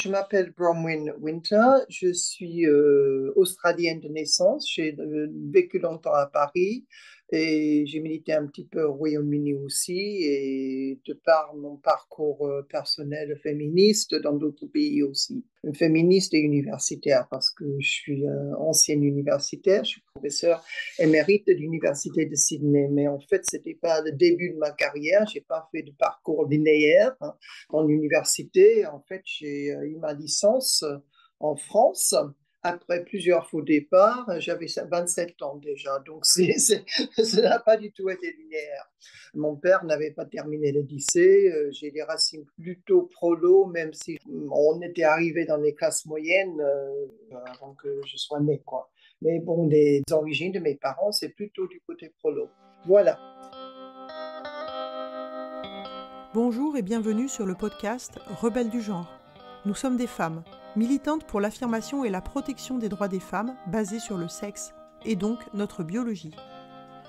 Je m'appelle Bromwyn Winter, je suis euh, australienne de naissance, j'ai euh, vécu longtemps à Paris et j'ai milité un petit peu au Royaume-Uni aussi et de par mon parcours euh, personnel féministe dans d'autres pays aussi. Féministe et universitaire parce que je suis ancienne universitaire, je suis professeur émérite de l'université de Sydney, mais en fait c'était pas le début de ma carrière, j'ai pas fait de parcours linéaire hein, en université. En fait j'ai eu ma licence en France après plusieurs faux départs, j'avais 27 ans déjà, donc ça n'a pas du tout été linéaire. Mon père n'avait pas terminé le lycée, euh, j'ai des racines plutôt prolo, même si on était arrivé dans les classes moyennes euh, avant que je sois né. Mais bon, les origines de mes parents, c'est plutôt du côté prolo. Voilà. Bonjour et bienvenue sur le podcast Rebelles du genre. Nous sommes des femmes militante pour l'affirmation et la protection des droits des femmes basés sur le sexe, et donc notre biologie.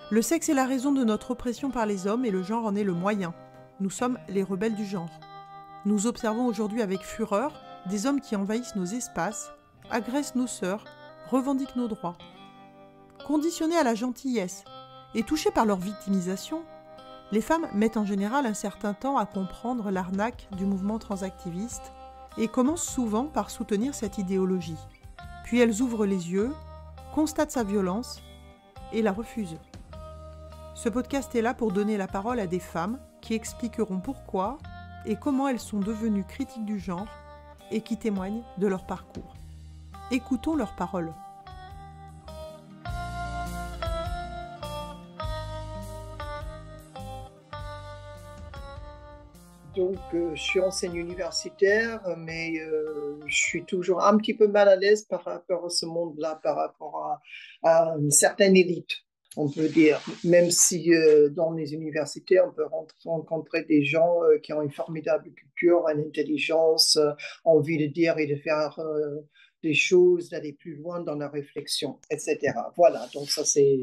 Le sexe est la raison de notre oppression par les hommes et le genre en est le moyen. Nous sommes les rebelles du genre. Nous observons aujourd'hui avec fureur des hommes qui envahissent nos espaces, agressent nos sœurs, revendiquent nos droits. Conditionnés à la gentillesse et touchés par leur victimisation, les femmes mettent en général un certain temps à comprendre l'arnaque du mouvement transactiviste et commencent souvent par soutenir cette idéologie. Puis elles ouvrent les yeux, constatent sa violence et la refusent. Ce podcast est là pour donner la parole à des femmes qui expliqueront pourquoi et comment elles sont devenues critiques du genre et qui témoignent de leur parcours. Écoutons leurs paroles. Donc, euh, je suis enseigne universitaire, mais euh, je suis toujours un petit peu mal à l'aise par rapport à ce monde-là, par rapport à, une certaine élite, on peut dire. Même si euh, dans les universités, on peut rencontrer des gens qui ont une formidable culture, une intelligence, envie de dire et de faire des choses, d'aller plus loin dans la réflexion, etc. Voilà, donc ça c'est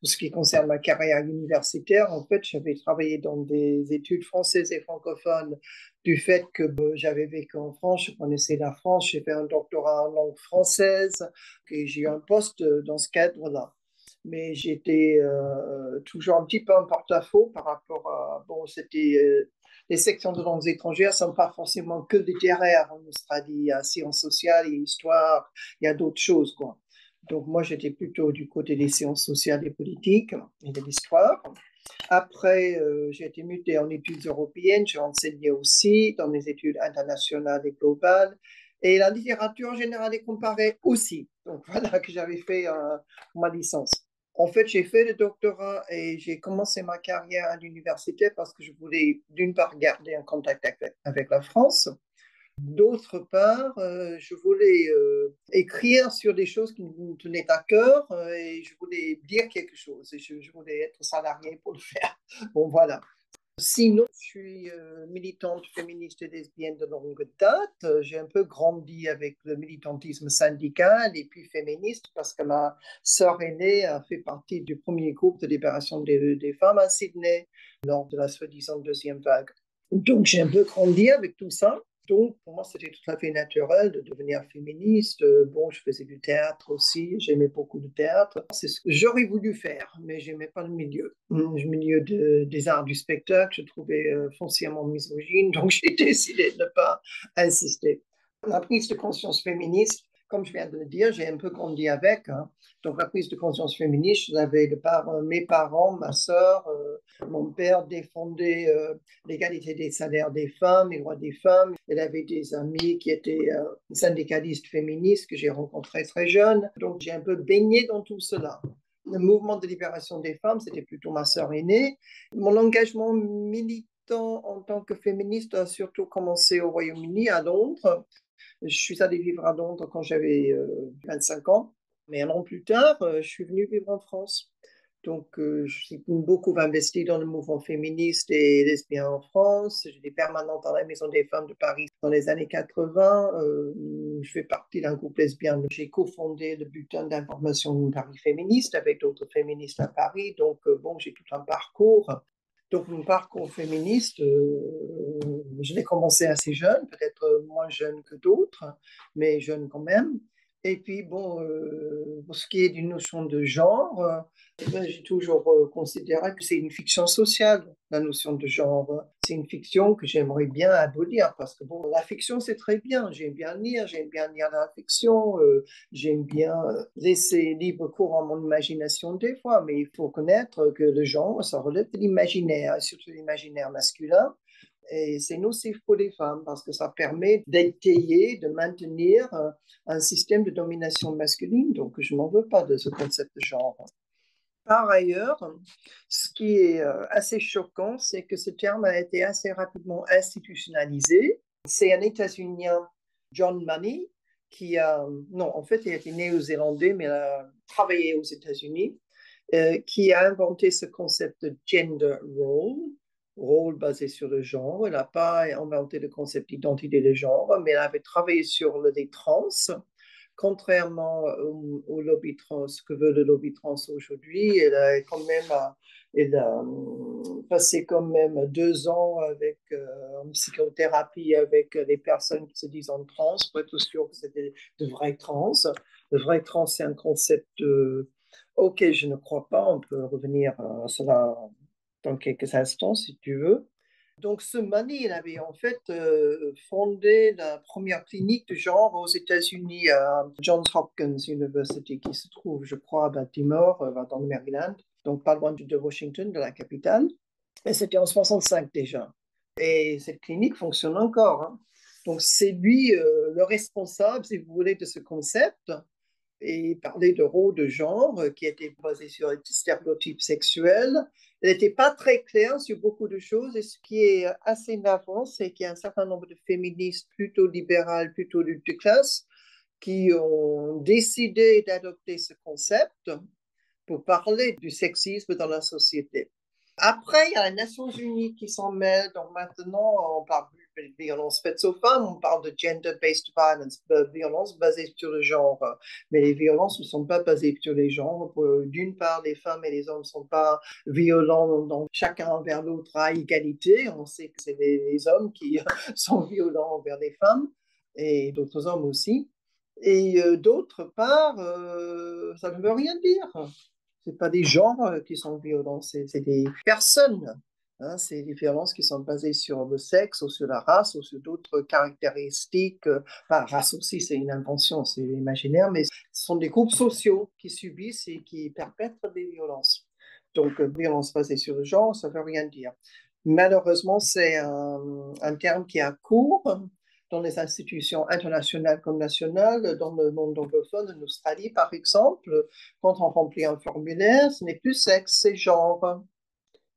pour ce qui concerne ma carrière universitaire, en fait, j'avais travaillé dans des études françaises et francophones du fait que bah, j'avais vécu en France, je connaissais la France, j'ai fait un doctorat en langue française et j'ai eu un poste dans ce cadre-là. Mais j'étais euh, toujours un petit peu en porte-à-faux par rapport à. Bon, c'était. Euh, les sections de langues étrangères ne sont pas forcément que littéraires en Australie. Il y a sciences sociales, il y a histoire, il y a d'autres choses, quoi. Donc moi, j'étais plutôt du côté des sciences sociales et politiques et de l'histoire. Après, euh, j'ai été mutée en études européennes. J'ai enseigné aussi dans les études internationales et globales. Et la littérature générale et comparée aussi. Donc voilà que j'avais fait euh, ma licence. En fait, j'ai fait le doctorat et j'ai commencé ma carrière à l'université parce que je voulais d'une part garder un contact avec la France D'autre part, euh, je voulais euh, écrire sur des choses qui me tenaient à cœur euh, et je voulais dire quelque chose et je, voulais être salarié pour le faire. Bon, voilà. Sinon, je suis militante féministe et lesbienne de longue date. J'ai un peu grandi avec le militantisme syndical et puis féministe parce que ma sœur aînée a fait partie du premier groupe de libération des, des femmes à Sydney lors de la soi-disant deuxième vague. Donc, j'ai un peu grandi avec tout ça. Donc, pour moi, c'était tout à fait naturel de devenir féministe. Euh, bon, je faisais du théâtre aussi, j'aimais beaucoup le théâtre. C'est ce que j'aurais voulu faire, mais j'aimais pas le milieu. Le milieu des arts du spectacle, je trouvais euh, foncièrement misogyne, donc j'ai décidé de ne pas insister. La prise de conscience féministe, comme je viens de le dire, j'ai un peu grandi avec. Hein. Donc, la prise de conscience féministe, j'avais euh, mes parents, ma soeur, euh, mon père défendait euh, l'égalité des salaires des femmes, les droits des femmes. Elle avait des amis qui étaient syndicalistes féministes que j'ai rencontrés très jeunes. Donc, j'ai un peu baigné dans tout cela. Le mouvement de libération des femmes, c'était plutôt ma sœur aînée. Mon engagement militant en tant que féministe a surtout commencé au Royaume-Uni, à Londres. Je suis allée vivre à Londres quand j'avais 25 ans. Mais un an plus tard, euh, je suis venue vivre en France. Donc, euh, je suis beaucoup investi dans le mouvement féministe et lesbien en France. J'étais permanente dans la Maison des femmes de Paris dans les années 80. Euh, je fais partie d'un groupe lesbien. J'ai cofondé le bulletin d'information Paris féministe avec d'autres féministes à Paris. Donc, bon, j'ai tout un parcours. Donc, mon parcours féministe, euh, je l'ai commencé assez jeune, peut-être moins jeune que d'autres, mais jeune quand même. Et puis, bon, euh, pour ce qui est d'une notion de genre, euh, ben, j'ai toujours euh, considéré que c'est une fiction sociale, la notion de genre. C'est une fiction que j'aimerais bien abolir parce que, bon, la fiction, c'est très bien. J'aime bien lire, j'aime bien lire la fiction, j'aime bien laisser libre cours à mon imagination des fois, mais il faut connaître que le genre, ça relève de l'imaginaire, surtout l'imaginaire masculin. Et c'est nocif pour les femmes parce que ça permet d'étayer, de maintenir euh, un système de domination masculine. Donc, je n'en veux pas de ce concept de genre. Par ailleurs, ce qui est euh, assez choquant, c'est que ce terme a été assez rapidement institutionnalisé. C'est un États-Unien, John Money, qui a, non, en fait, il été néo-zélandais, mais il a travaillé aux États-Unis, euh, qui a inventé ce concept de gender role, rôle basé sur le genre. Elle n'a pas inventé le concept d'identité de genre, mais elle avait travaillé sur le des trans. Contrairement au, lobby trans, que veut le lobby trans aujourd'hui, elle a quand même elle a passé quand même deux ans avec euh, en psychothérapie avec les personnes qui se disent en trans pour être sûr que c'était de vrais trans. Le vrai trans, c'est un concept euh, auquel je ne crois pas. On peut revenir à cela dans quelques instants, si tu veux. Donc, ce Mani, il avait en fait euh, fondé la première clinique de genre aux États-Unis à Johns Hopkins University, qui se trouve, je crois, à Baltimore, euh, dans le Maryland, donc pas loin de Washington, de la capitale. Et c'était en 65 déjà. Et cette clinique fonctionne encore. Hein. Donc, c'est lui euh, le responsable, si vous voulez, de ce concept et parler de rôle de genre qui était basé sur les stéréotypes sexuels elle n'était pas très claire sur beaucoup de choses. Et ce qui est assez navrant, c'est qu'il y a un certain nombre de féministes plutôt libérales, plutôt de classe, qui ont décidé d'adopter ce concept pour parler du sexisme dans la société. Après, il y a les Nations Unies qui s'en mêlent. Donc maintenant, on parle de violences faites aux femmes, on parle de gender-based violence, de violence basée sur le genre. Mais les violences ne sont pas basées sur les genres. D'une part, les femmes et les hommes ne sont pas violents chacun envers l'autre à égalité. On sait que c'est les, hommes qui sont violents envers les femmes et d'autres hommes aussi. Et euh, d'autre part, euh, ça ne veut rien dire. Ce pas des genres qui sont violents, c'est des personnes Hein, c'est des violences qui sont basées sur le sexe ou sur la race ou sur d'autres caractéristiques. Enfin, race aussi, c'est une invention, c'est imaginaire, mais ce sont des groupes sociaux qui subissent et qui perpètrent des violences. Donc, euh, violence basée sur le genre, ça ne veut rien dire. Malheureusement, c'est un, terme qui a cours dans les institutions internationales comme nationales, dans le monde anglophone, en Australie par exemple. Quand on remplit un formulaire, ce n'est plus sexe, c'est genre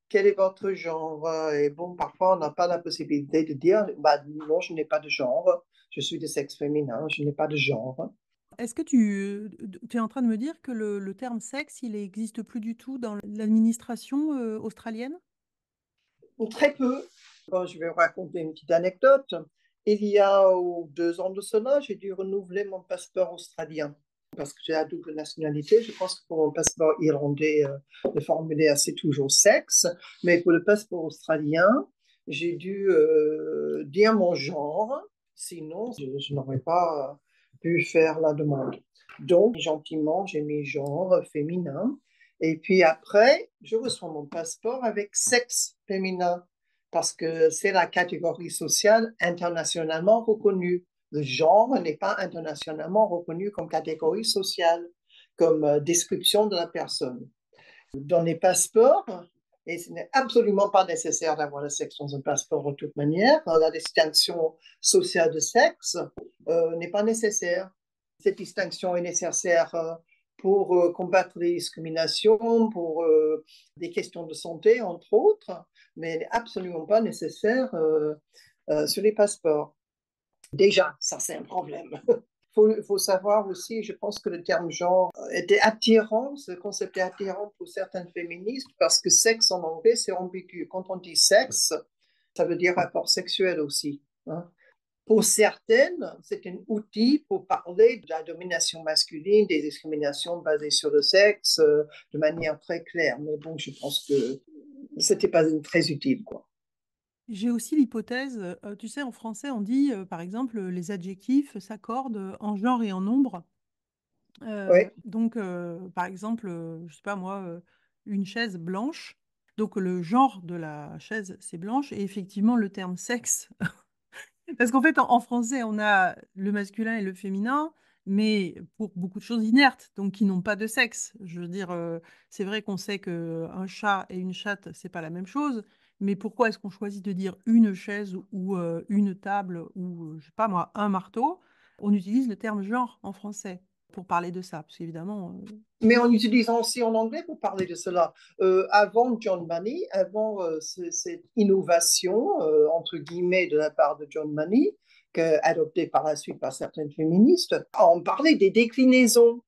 quel est votre genre? Et bon, parfois, on n'a pas la possibilité de dire, bah, non, je n'ai pas de genre, je suis de sexe féminin, je n'ai pas de genre. Est-ce que tu, tu, es en train de me dire que le, le terme sexe, il n'existe plus du tout dans l'administration euh, australienne? Très peu. Bon, je vais vous raconter une petite anecdote. Il y a deux ans de cela, j'ai dû renouveler mon passeport australien parce que j'ai la double nationalité. Je pense que pour mon passeport irlandais, euh, le formulaire, c'est toujours sexe. Mais pour le passeport australien, j'ai dû euh, dire mon genre. Sinon, je, n'aurais pas pu faire la demande. Donc, gentiment, j'ai mis genre féminin. Et puis après, je reçois mon passeport avec sexe féminin parce que c'est la catégorie sociale internationalement reconnue le genre n'est pas internationalement reconnu comme catégorie sociale, comme euh, description de la personne. Dans les passeports, et ce n'est absolument pas nécessaire d'avoir le sexe dans un passeport de toute manière, la distinction sociale de sexe euh, n'est pas nécessaire. Cette distinction est nécessaire euh, pour combattre les discriminations, pour des questions de santé, entre autres, mais elle n'est absolument pas nécessaire sur les passeports. Déjà, ça c'est un problème. Il faut, savoir aussi, je pense que le terme genre était attirant, ce concept est attirant pour certaines féministes parce que sexe en anglais c'est ambigu. Quand on dit sexe, ça veut dire rapport sexuel aussi. Hein. Pour certaines, c'est un outil pour parler de la domination masculine, des discriminations basées sur le sexe euh, de manière très claire. Mais bon, je pense que c'était pas très utile, quoi. J'ai aussi l'hypothèse, euh, tu sais, en français, on dit, euh, par exemple, les adjectifs s'accordent en genre et en nombre. Euh, donc, par exemple, je sais pas moi, une chaise blanche. Donc, le genre de la chaise, c'est blanche. Et effectivement, le terme sexe, parce qu'en fait, en, français, on a le masculin et le féminin mais pour beaucoup de choses inertes, donc qui n'ont pas de sexe. Je veux dire, c'est vrai qu'on sait qu'un chat et une chatte, c'est pas la même chose, mais pourquoi est-ce qu'on choisit de dire une chaise ou une table ou, je sais pas moi, un marteau? On utilise le terme genre en français pour parler de ça, parce qu'évidemment... Mais on utilise aussi en anglais pour parler de cela. avant John Money, avant cette innovation, entre guillemets, de la part de John Money, adoptée par la suite par certaines féministes, on parlait des déclinaisons.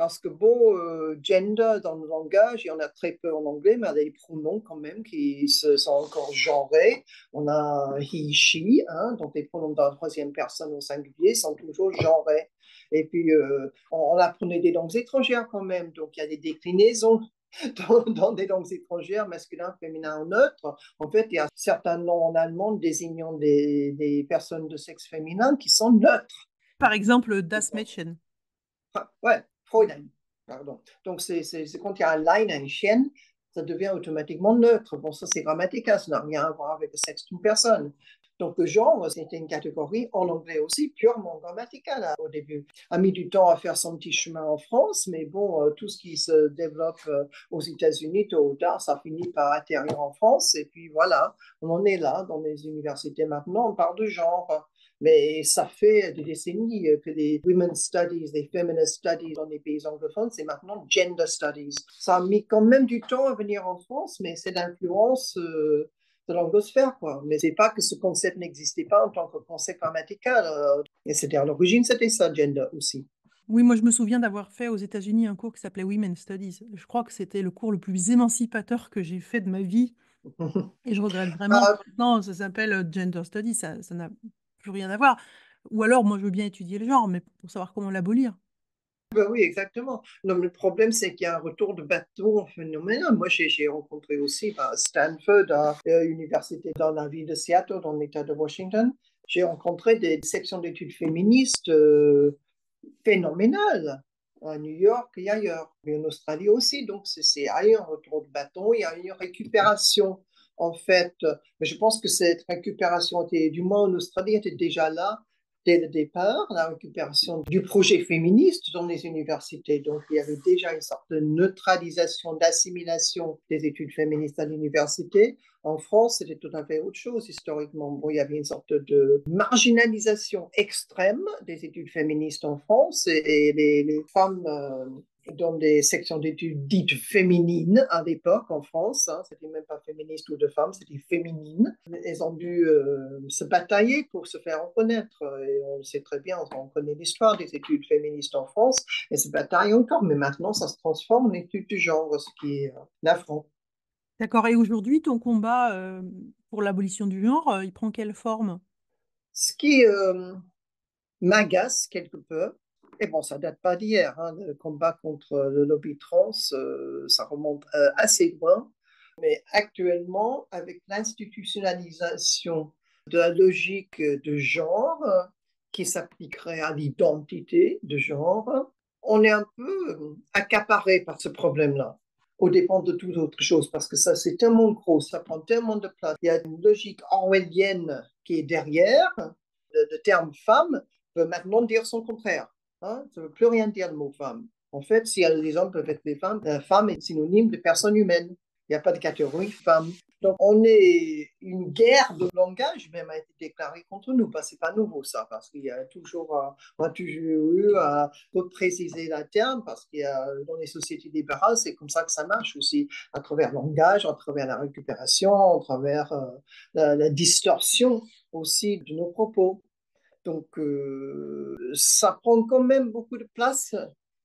Parce que bon, euh, gender dans le langage, il y en a très peu en anglais, mais il y a des pronoms quand même qui se, sont encore genrés. On a he, she, hein, donc les pronoms dans la troisième personne au singulier sont toujours genrés. Et puis, euh, on, on, apprenait des langues étrangères quand même, donc il y a des déclinaisons dans, des langues étrangères, masculin, féminin ou neutre. En fait, il y a certains noms en allemand désignant des, des personnes de sexe féminin qui sont neutres. Par exemple, das Mädchen. Ah, ouais, Fräulein, pardon. Donc, c'est quand il y a un line, un chien, ça devient automatiquement neutre. Bon, ça, c'est grammatical, ça n'a rien à voir avec le sexe d'une personne. Donc, genre, c'était une catégorie en anglais aussi purement grammaticale hein, au début. A mis du temps à faire son petit chemin en France, mais bon, euh, tout ce qui se développe euh, aux États-Unis, tôt ou tard, ça finit par atterrir en France. Et puis voilà, on en est là dans les universités maintenant, on parle de genre. Mais ça fait des décennies que les women's studies, les feminist studies dans les pays anglophones, c'est maintenant gender studies. Ça a mis quand même du temps à venir en France, mais c'est l'influence euh, de l'angosphère, quoi. Mais c'est pas que ce concept n'existait pas en tant que concept grammatical. Euh, et c'était à l'origine, c'était ça, gender aussi. Oui, moi je me souviens d'avoir fait aux États-Unis un cours qui s'appelait Women's Studies. Je crois que c'était le cours le plus émancipateur que j'ai fait de ma vie. Et je regrette vraiment. Ah. Maintenant, ça s'appelle euh, Gender Studies, ça n'a plus rien à voir. Ou alors, moi, je veux bien étudier le genre, mais pour savoir comment l'abolir. Ben oui, exactement. Non, le problème, c'est qu'il y a un retour de bateau phénoménal. Moi, j'ai rencontré aussi à Stanford, à l'université dans la ville de Seattle, dans l'État de Washington. J'ai rencontré des sections d'études féministes euh, phénoménales à New York et ailleurs, mais en Australie aussi. Donc, c'est ailleurs, un retour de bâton, il y a une récupération en fait, mais je pense que cette récupération, du moins en Australie, était déjà là dès le départ, la récupération du projet féministe dans les universités. Donc, il y avait déjà une sorte de neutralisation, d'assimilation des études féministes à l'université. En France, c'était tout à fait autre chose historiquement. Bon, il y avait une sorte de marginalisation extrême des études féministes en France et, les, femmes euh, dans des sections d'études dites féminines à l'époque en France. Hein, c'était même pas féministe ou de femmes, c'était féminine. Elles ont dû euh, se batailler pour se faire reconnaître. Et on sait très bien, on connaît l'histoire des études féministes en France. Elles se bataillent encore, mais maintenant ça se transforme en études du genre, ce qui est euh, D'accord. Et aujourd'hui, ton combat euh, pour l'abolition du genre, euh, il prend quelle forme? Ce qui m'agace quelque peu, et bon, ça date pas d'hier, hein, le combat contre le lobby trans, euh, ça remonte euh, assez loin. Mais actuellement, avec l'institutionnalisation de la logique de genre qui s'appliquerait à l'identité de genre, on est un peu accaparé par ce problème-là, au dépend de toute autre chose, parce que ça, c'est tellement gros, ça prend tellement de place. Il y a une logique orwellienne qui est derrière. Le, le terme femme veut maintenant dire son contraire. Ça ne veut plus rien dire le mot femme. En fait, si les hommes peuvent être des femmes, femme est synonyme de personne humaine. Il n'y a pas de catégorie femme. Donc, on est une guerre de langage même a été déclarée contre nous. Ce n'est pas nouveau ça, parce qu'il y a toujours, euh, on a toujours eu à préciser la terme, parce a dans les sociétés libérales, c'est comme ça que ça marche aussi, à travers le langage, à travers la récupération, à travers euh, la distorsion aussi de nos propos. Donc, euh, ça prend quand même beaucoup de place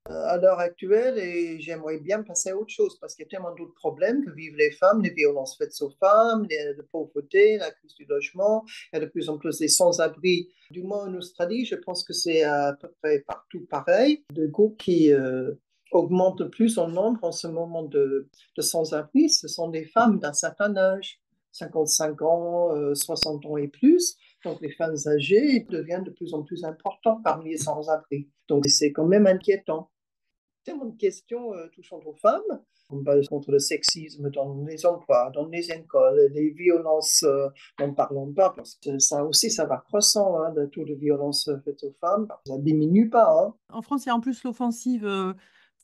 euh, à l'heure actuelle et j'aimerais bien passer à autre chose parce qu'il y a tellement d'autres problèmes que vivent les femmes, les violences faites aux femmes, la pauvreté, la crise du logement. Il y a de plus en plus des sans-abri. Du moins en Australie, je pense que c'est à peu près partout pareil, de groupes qui euh, augmente de plus en nombre en ce moment de, sans-abri, ce sont des femmes d'un certain âge, 55 ans, 60 ans et plus. Donc les femmes âgées deviennent de plus en plus importantes parmi les sans-abri. Donc c'est quand même inquiétant. Tellement de questions touchant aux femmes contre le sexisme dans les emplois, dans les écoles, les violences, euh, n'en parlons pas, parce que ça aussi, ça va croissant, hein, le taux de violence faite aux femmes, ça ne diminue pas. Hein. En France, il y a en plus l'offensive euh,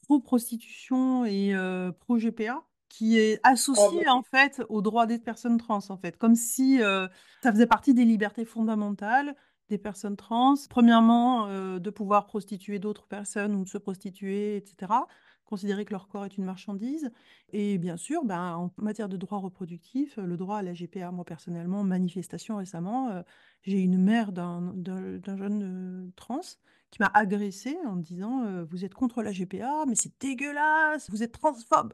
pro-prostitution et euh, pro-GPA qui est associée en fait aux droits des personnes trans, en fait, comme si ça faisait partie des libertés fondamentales des personnes trans. Premièrement, de pouvoir prostituer d'autres personnes ou de se prostituer, etc considérer que leur corps est une marchandise. Et bien sûr, ben, en matière de droit reproductif, le droit à la GPA, moi personnellement, manifestation récemment, euh, j'ai une mère d'un jeune euh, trans qui m'a agressée en me disant euh, Vous êtes contre la GPA, mais c'est dégueulasse, vous êtes transphobe.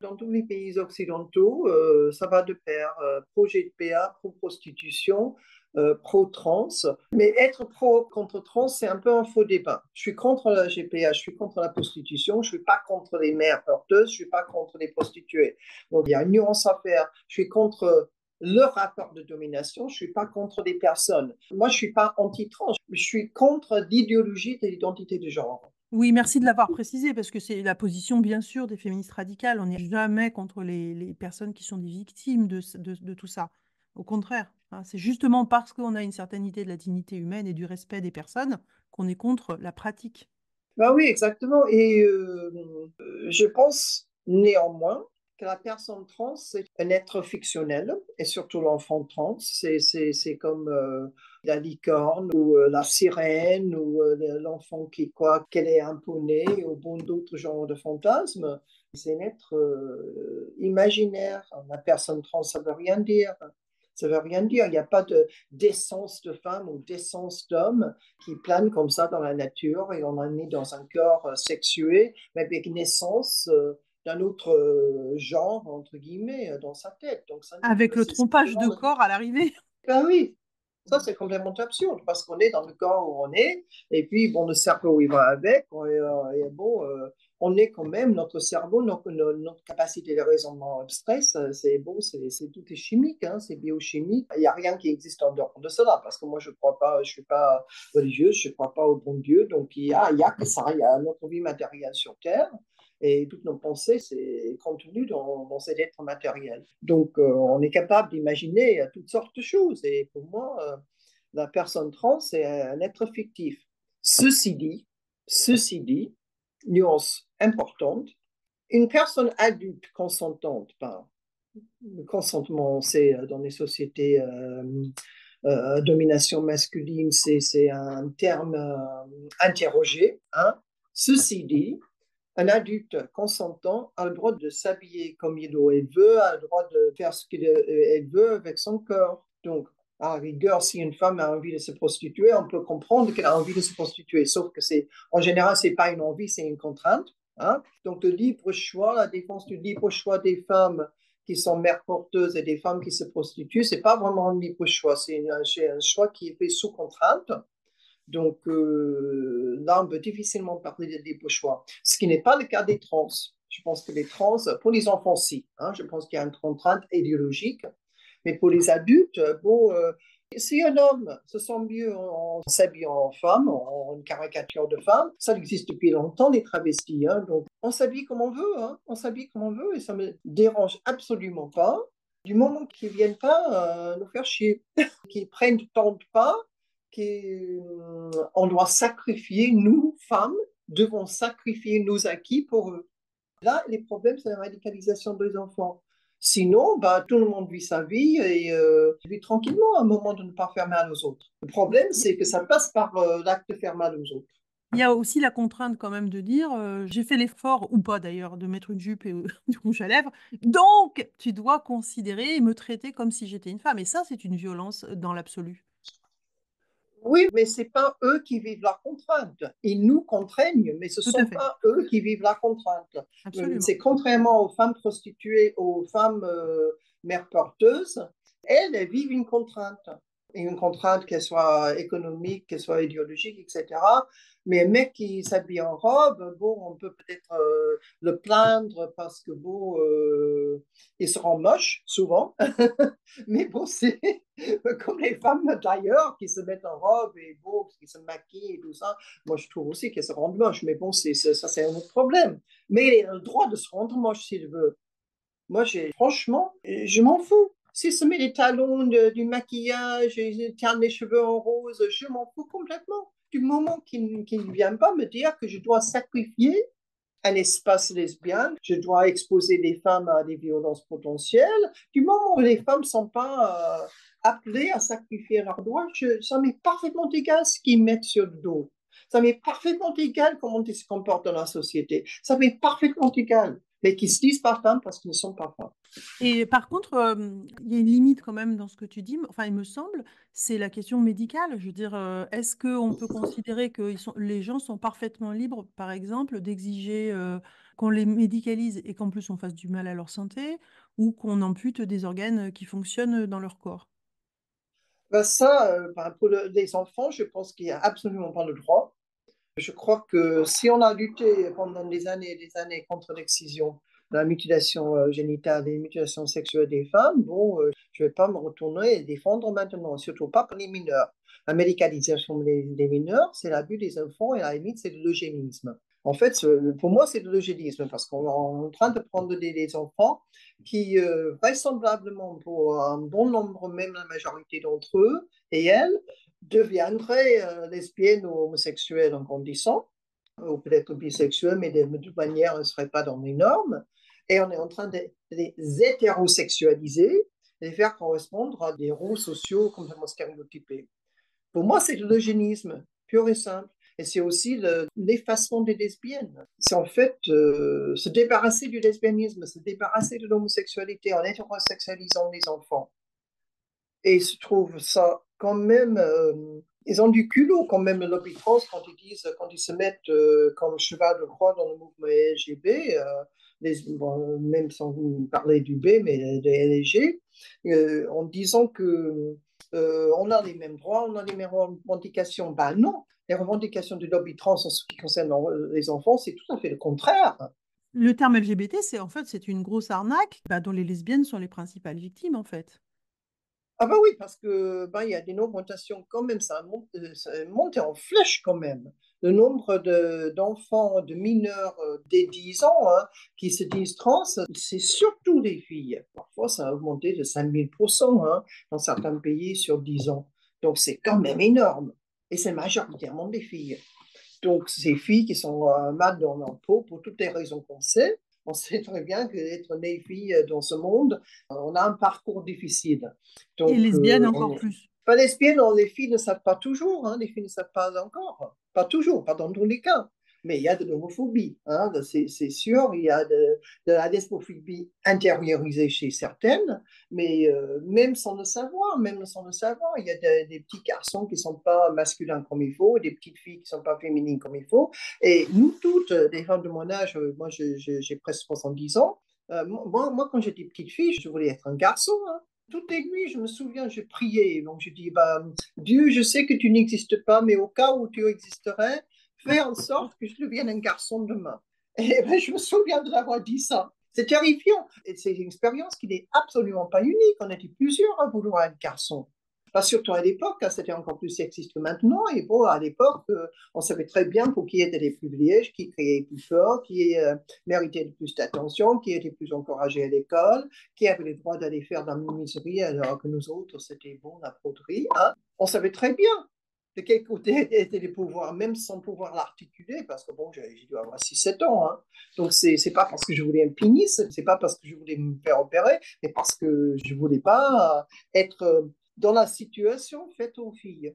Dans tous les pays occidentaux, ça va de pair. projet de PA, pro-prostitution, euh, pro-trans. Mais être pro contre trans, c'est un peu un faux débat. Je suis contre la GPA, je suis contre la prostitution, je ne suis pas contre les mères porteuses, je ne suis pas contre les prostituées. Donc il y a une nuance à faire. Je suis contre le rapport de domination, je ne suis pas contre les personnes. Moi, je ne suis pas anti-trans, je suis contre l'idéologie de l'identité de genre. Oui, merci de l'avoir précisé, parce que c'est la position, bien sûr, des féministes radicales. On n'est jamais contre les, personnes qui sont des victimes de, tout ça. Au contraire. Hein, c'est justement parce qu'on a une certaine idée de la dignité humaine et du respect des personnes qu'on est contre la pratique. Ben oui, exactement. Et euh, je pense néanmoins que la personne trans, c'est un être fictionnel, et surtout l'enfant trans. C'est comme euh, la licorne ou euh, la sirène ou l'enfant qui croit qu'elle est poney ou bon d'autres genres de fantasmes. C'est un être imaginaire. La personne trans, ça ne veut rien dire. Ça veut rien dire. Il n'y a pas d'essence de, femme ou d'essence d'homme qui plane comme ça dans la nature et on en est dans un corps euh, sexué, mais avec une essence euh, d'un autre euh, genre, entre guillemets, dans sa tête. Donc, avec le trompage de corps à l'arrivée. Ben oui, ça, c'est complètement absurde parce qu'on est dans le corps où on est, et puis, bon, le cerveau, il va avec, et, bon, on est quand même, notre cerveau, notre, notre capacité de raisonnement stress, c'est bon, c'est tout est chimique, hein, c'est biochimique. Il n'y a rien qui existe en dehors de cela, parce que moi, je ne crois pas, je suis pas religieuse, je ne crois pas au bon Dieu, donc il y a, il y a que ça, il y a notre vie matérielle sur Terre, et toutes nos pensées, c'est contenu dans, dans cet être matériel. Donc, euh, on est capable d'imaginer toutes sortes de choses, et pour moi, euh, la personne trans, c'est un être fictif. Ceci dit, ceci dit, nuance importante. Une personne adulte consentante, ben, le consentement, c'est euh, dans les sociétés euh, domination masculine, c'est un terme interrogé. Hein. Ceci dit, un adulte consentant a le droit de s'habiller comme il veut, a le droit de faire ce qu'il veut avec son corps. Donc, à rigueur, si une femme a envie de se prostituer, on peut comprendre qu'elle a envie de se prostituer, sauf que c'est, en général, c'est pas une envie, c'est une contrainte. Hein. Donc, le libre choix, la défense du libre choix des femmes qui sont mères porteuses et des femmes qui se prostituent, c'est pas vraiment un libre choix, c'est un choix qui est fait sous contrainte. Donc, euh, là, on peut difficilement parler de libre choix. Ce qui n'est pas le cas des trans. Je pense que les trans, pour les enfants, si. Hein, je pense qu'il y a une contrainte idéologique mais pour les adultes, bon, euh, si un homme se sent mieux en, s'habillant en femme, en, une caricature de femme, ça existe depuis longtemps, les travestis. Hein, donc, on s'habille comme on veut, hein, on s'habille comme on veut, et ça me dérange absolument pas. Du moment qu'ils ne viennent pas euh, nous faire chier, qu'ils prennent temps de pas, qu'on euh, doit sacrifier, nous, femmes, devons sacrifier nos acquis pour eux. Là, les problèmes, c'est la radicalisation des enfants. Sinon, bah, tout le monde vit sa vie et euh, vit tranquillement à un moment de ne pas faire mal aux autres. Le problème, c'est que ça passe par euh, l'acte de faire mal aux autres. Il y a aussi la contrainte quand même de dire, euh, j'ai fait l'effort, ou pas d'ailleurs, de mettre une jupe et du rouge à lèvres, donc tu dois considérer et me traiter comme si j'étais une femme. Et ça, c'est une violence dans l'absolu. Oui, mais ce n'est pas eux qui vivent la contrainte. Ils nous contraignent, mais ce ne sont pas eux qui vivent la contrainte. C'est contrairement aux femmes prostituées, aux femmes euh, mères porteuses, elles, elles, vivent une contrainte. Une contrainte, qu'elle soit économique, qu'elle soit idéologique, etc. Mais un mec qui s'habille en robe, bon, on peut peut-être euh, le plaindre parce que bon, euh, il se rend moche souvent. Mais bon, c'est comme les femmes d'ailleurs qui se mettent en robe et bon, qui se maquillent et tout ça. Moi, je trouve aussi qu'elles se rendent moches. Mais bon, c'est, ça, c'est un autre problème. Mais il a le droit de se rendre moche s'il veut. Moi, franchement, je m'en fous. S'il se met des talons, du maquillage, il tient les cheveux en rose, je m'en fous complètement du moment qu'il ne vient pas me dire que je dois sacrifier un espace lesbien, je dois exposer les femmes à des violences potentielles, du moment où les femmes ne sont pas euh, appelées à sacrifier leurs droits, ça m'est parfaitement égal ce qu'ils mettent sur le dos. Ça m'est parfaitement égal comment ils se comportent dans la société. Ça m'est parfaitement égal mais qui se disent pas femmes parce qu'ils ne sont pas femmes. Et par contre, il y a une limite quand même dans ce que tu dis, enfin il me semble, c'est la question médicale. Je veux dire, est-ce qu'on peut considérer que les gens sont parfaitement libres, par exemple, d'exiger qu'on les médicalise et qu'en plus on fasse du mal à leur santé, ou qu'on ampute des organes qui fonctionnent dans leur corps? Ben Ça, ben pour les enfants, je pense qu'il n'y a absolument pas le droit. Je crois que si on a lutté pendant des années et des années contre l'excision, la mutilation euh, génitale et la mutilation sexuelle des femmes, bon, euh, je ne vais pas me retourner et défendre maintenant, surtout pas pour les mineurs. La médicalisation des, mineurs, c'est l'abus des enfants et à la limite, c'est de l'eugénisme. En fait, pour moi, c'est de l'eugénisme parce qu'on est en train de prendre des, enfants qui, euh, vraisemblablement, pour un bon nombre, même la majorité d'entre eux et elles, deviendrait euh, lesbienne ou homosexuelle en grandissant, ou peut-être bisexuelle, mais de, toute manière, ne serait pas dans les normes. Et on est en train de, les hétérosexualiser et les faire correspondre à des rôles sociaux complètement stéréotypés. Pour moi, c'est l'eugénisme, pur et simple. Et c'est aussi l'effacement des lesbiennes. C'est en fait euh, se débarrasser du lesbianisme, se débarrasser de l'homosexualité en hétérosexualisant les enfants. Et je trouve ça quand même, euh, ils ont du culot quand même, le lobby trans, quand ils disent, quand ils se mettent euh, comme cheval de croix dans le mouvement LGB, euh, même sans parler du B, mais des LG, en disant que on a les mêmes droits, on a les mêmes revendications. Ben non, les revendications du lobby trans en ce qui concerne les enfants, c'est tout à fait le contraire. Le terme LGBT, c'est en fait c'est une grosse arnaque bah, dont les lesbiennes sont les principales victimes en fait. Ah bah oui, parce que ben, il y a des augmentations quand même, euh, ça monte en flèche quand même. Le nombre d'enfants, de, mineurs euh, dès 10 ans hein, qui se disent trans, c'est surtout des filles. Parfois, ça a augmenté de 5000% hein, dans certains pays sur 10 ans. Donc, c'est quand même énorme. Et c'est majoritairement des filles. Donc, ces filles qui sont euh, mal dans leur pour toutes les raisons qu'on sait, on sait très bien qu'être née fille dans ce monde, on a un parcours difficile. Donc, Et lesbienne euh, encore plus. Pas lesbienne, les filles ne savent pas toujours, hein, les filles ne savent pas encore. Pas toujours, pas dans tous les cas mais il y a de l'homophobie, hein, c'est sûr, il y a de, la lesbophobie intériorisée chez certaines, mais euh, même sans le savoir, même sans le savoir, il y a des petits garçons qui ne sont pas masculins comme il faut, des petites filles qui ne sont pas féminines comme il faut, et nous toutes, des femmes de mon âge, euh, moi j'ai presque 70 ans, euh, moi, moi, quand j'étais petite fille, je voulais être un garçon. Hein. Toutes les je me souviens, je priais. Donc, je dis, bah, Dieu, je sais que tu n'existes pas, mais au cas où tu existerais, fais en sorte que je devienne un garçon demain. Et ben, je me souviens de l'avoir dit ça. C'est terrifiant. Et c'est une expérience qui n'est absolument pas unique. On était plusieurs à vouloir être garçon. Pas surtout à l'époque, hein, c'était encore plus sexiste que maintenant. Et bon, à l'époque, euh, on savait très bien pour qui étaient les privilèges, qui criait plus fort, qui euh, méritait plus d'attention, qui était plus encouragé à l'école, qui avait le droit d'aller faire de la miserie alors que nous autres, c'était bon, la broderie. Hein. On savait très bien de quel côté étaient les pouvoirs, même sans pouvoir l'articuler, parce que bon, j'ai dû avoir 6-7 ans. Hein. Donc, c'est n'est pas parce que je voulais un pénis, c'est pas parce que je voulais me faire opérer, mais parce que je voulais pas être dans la situation faite aux filles.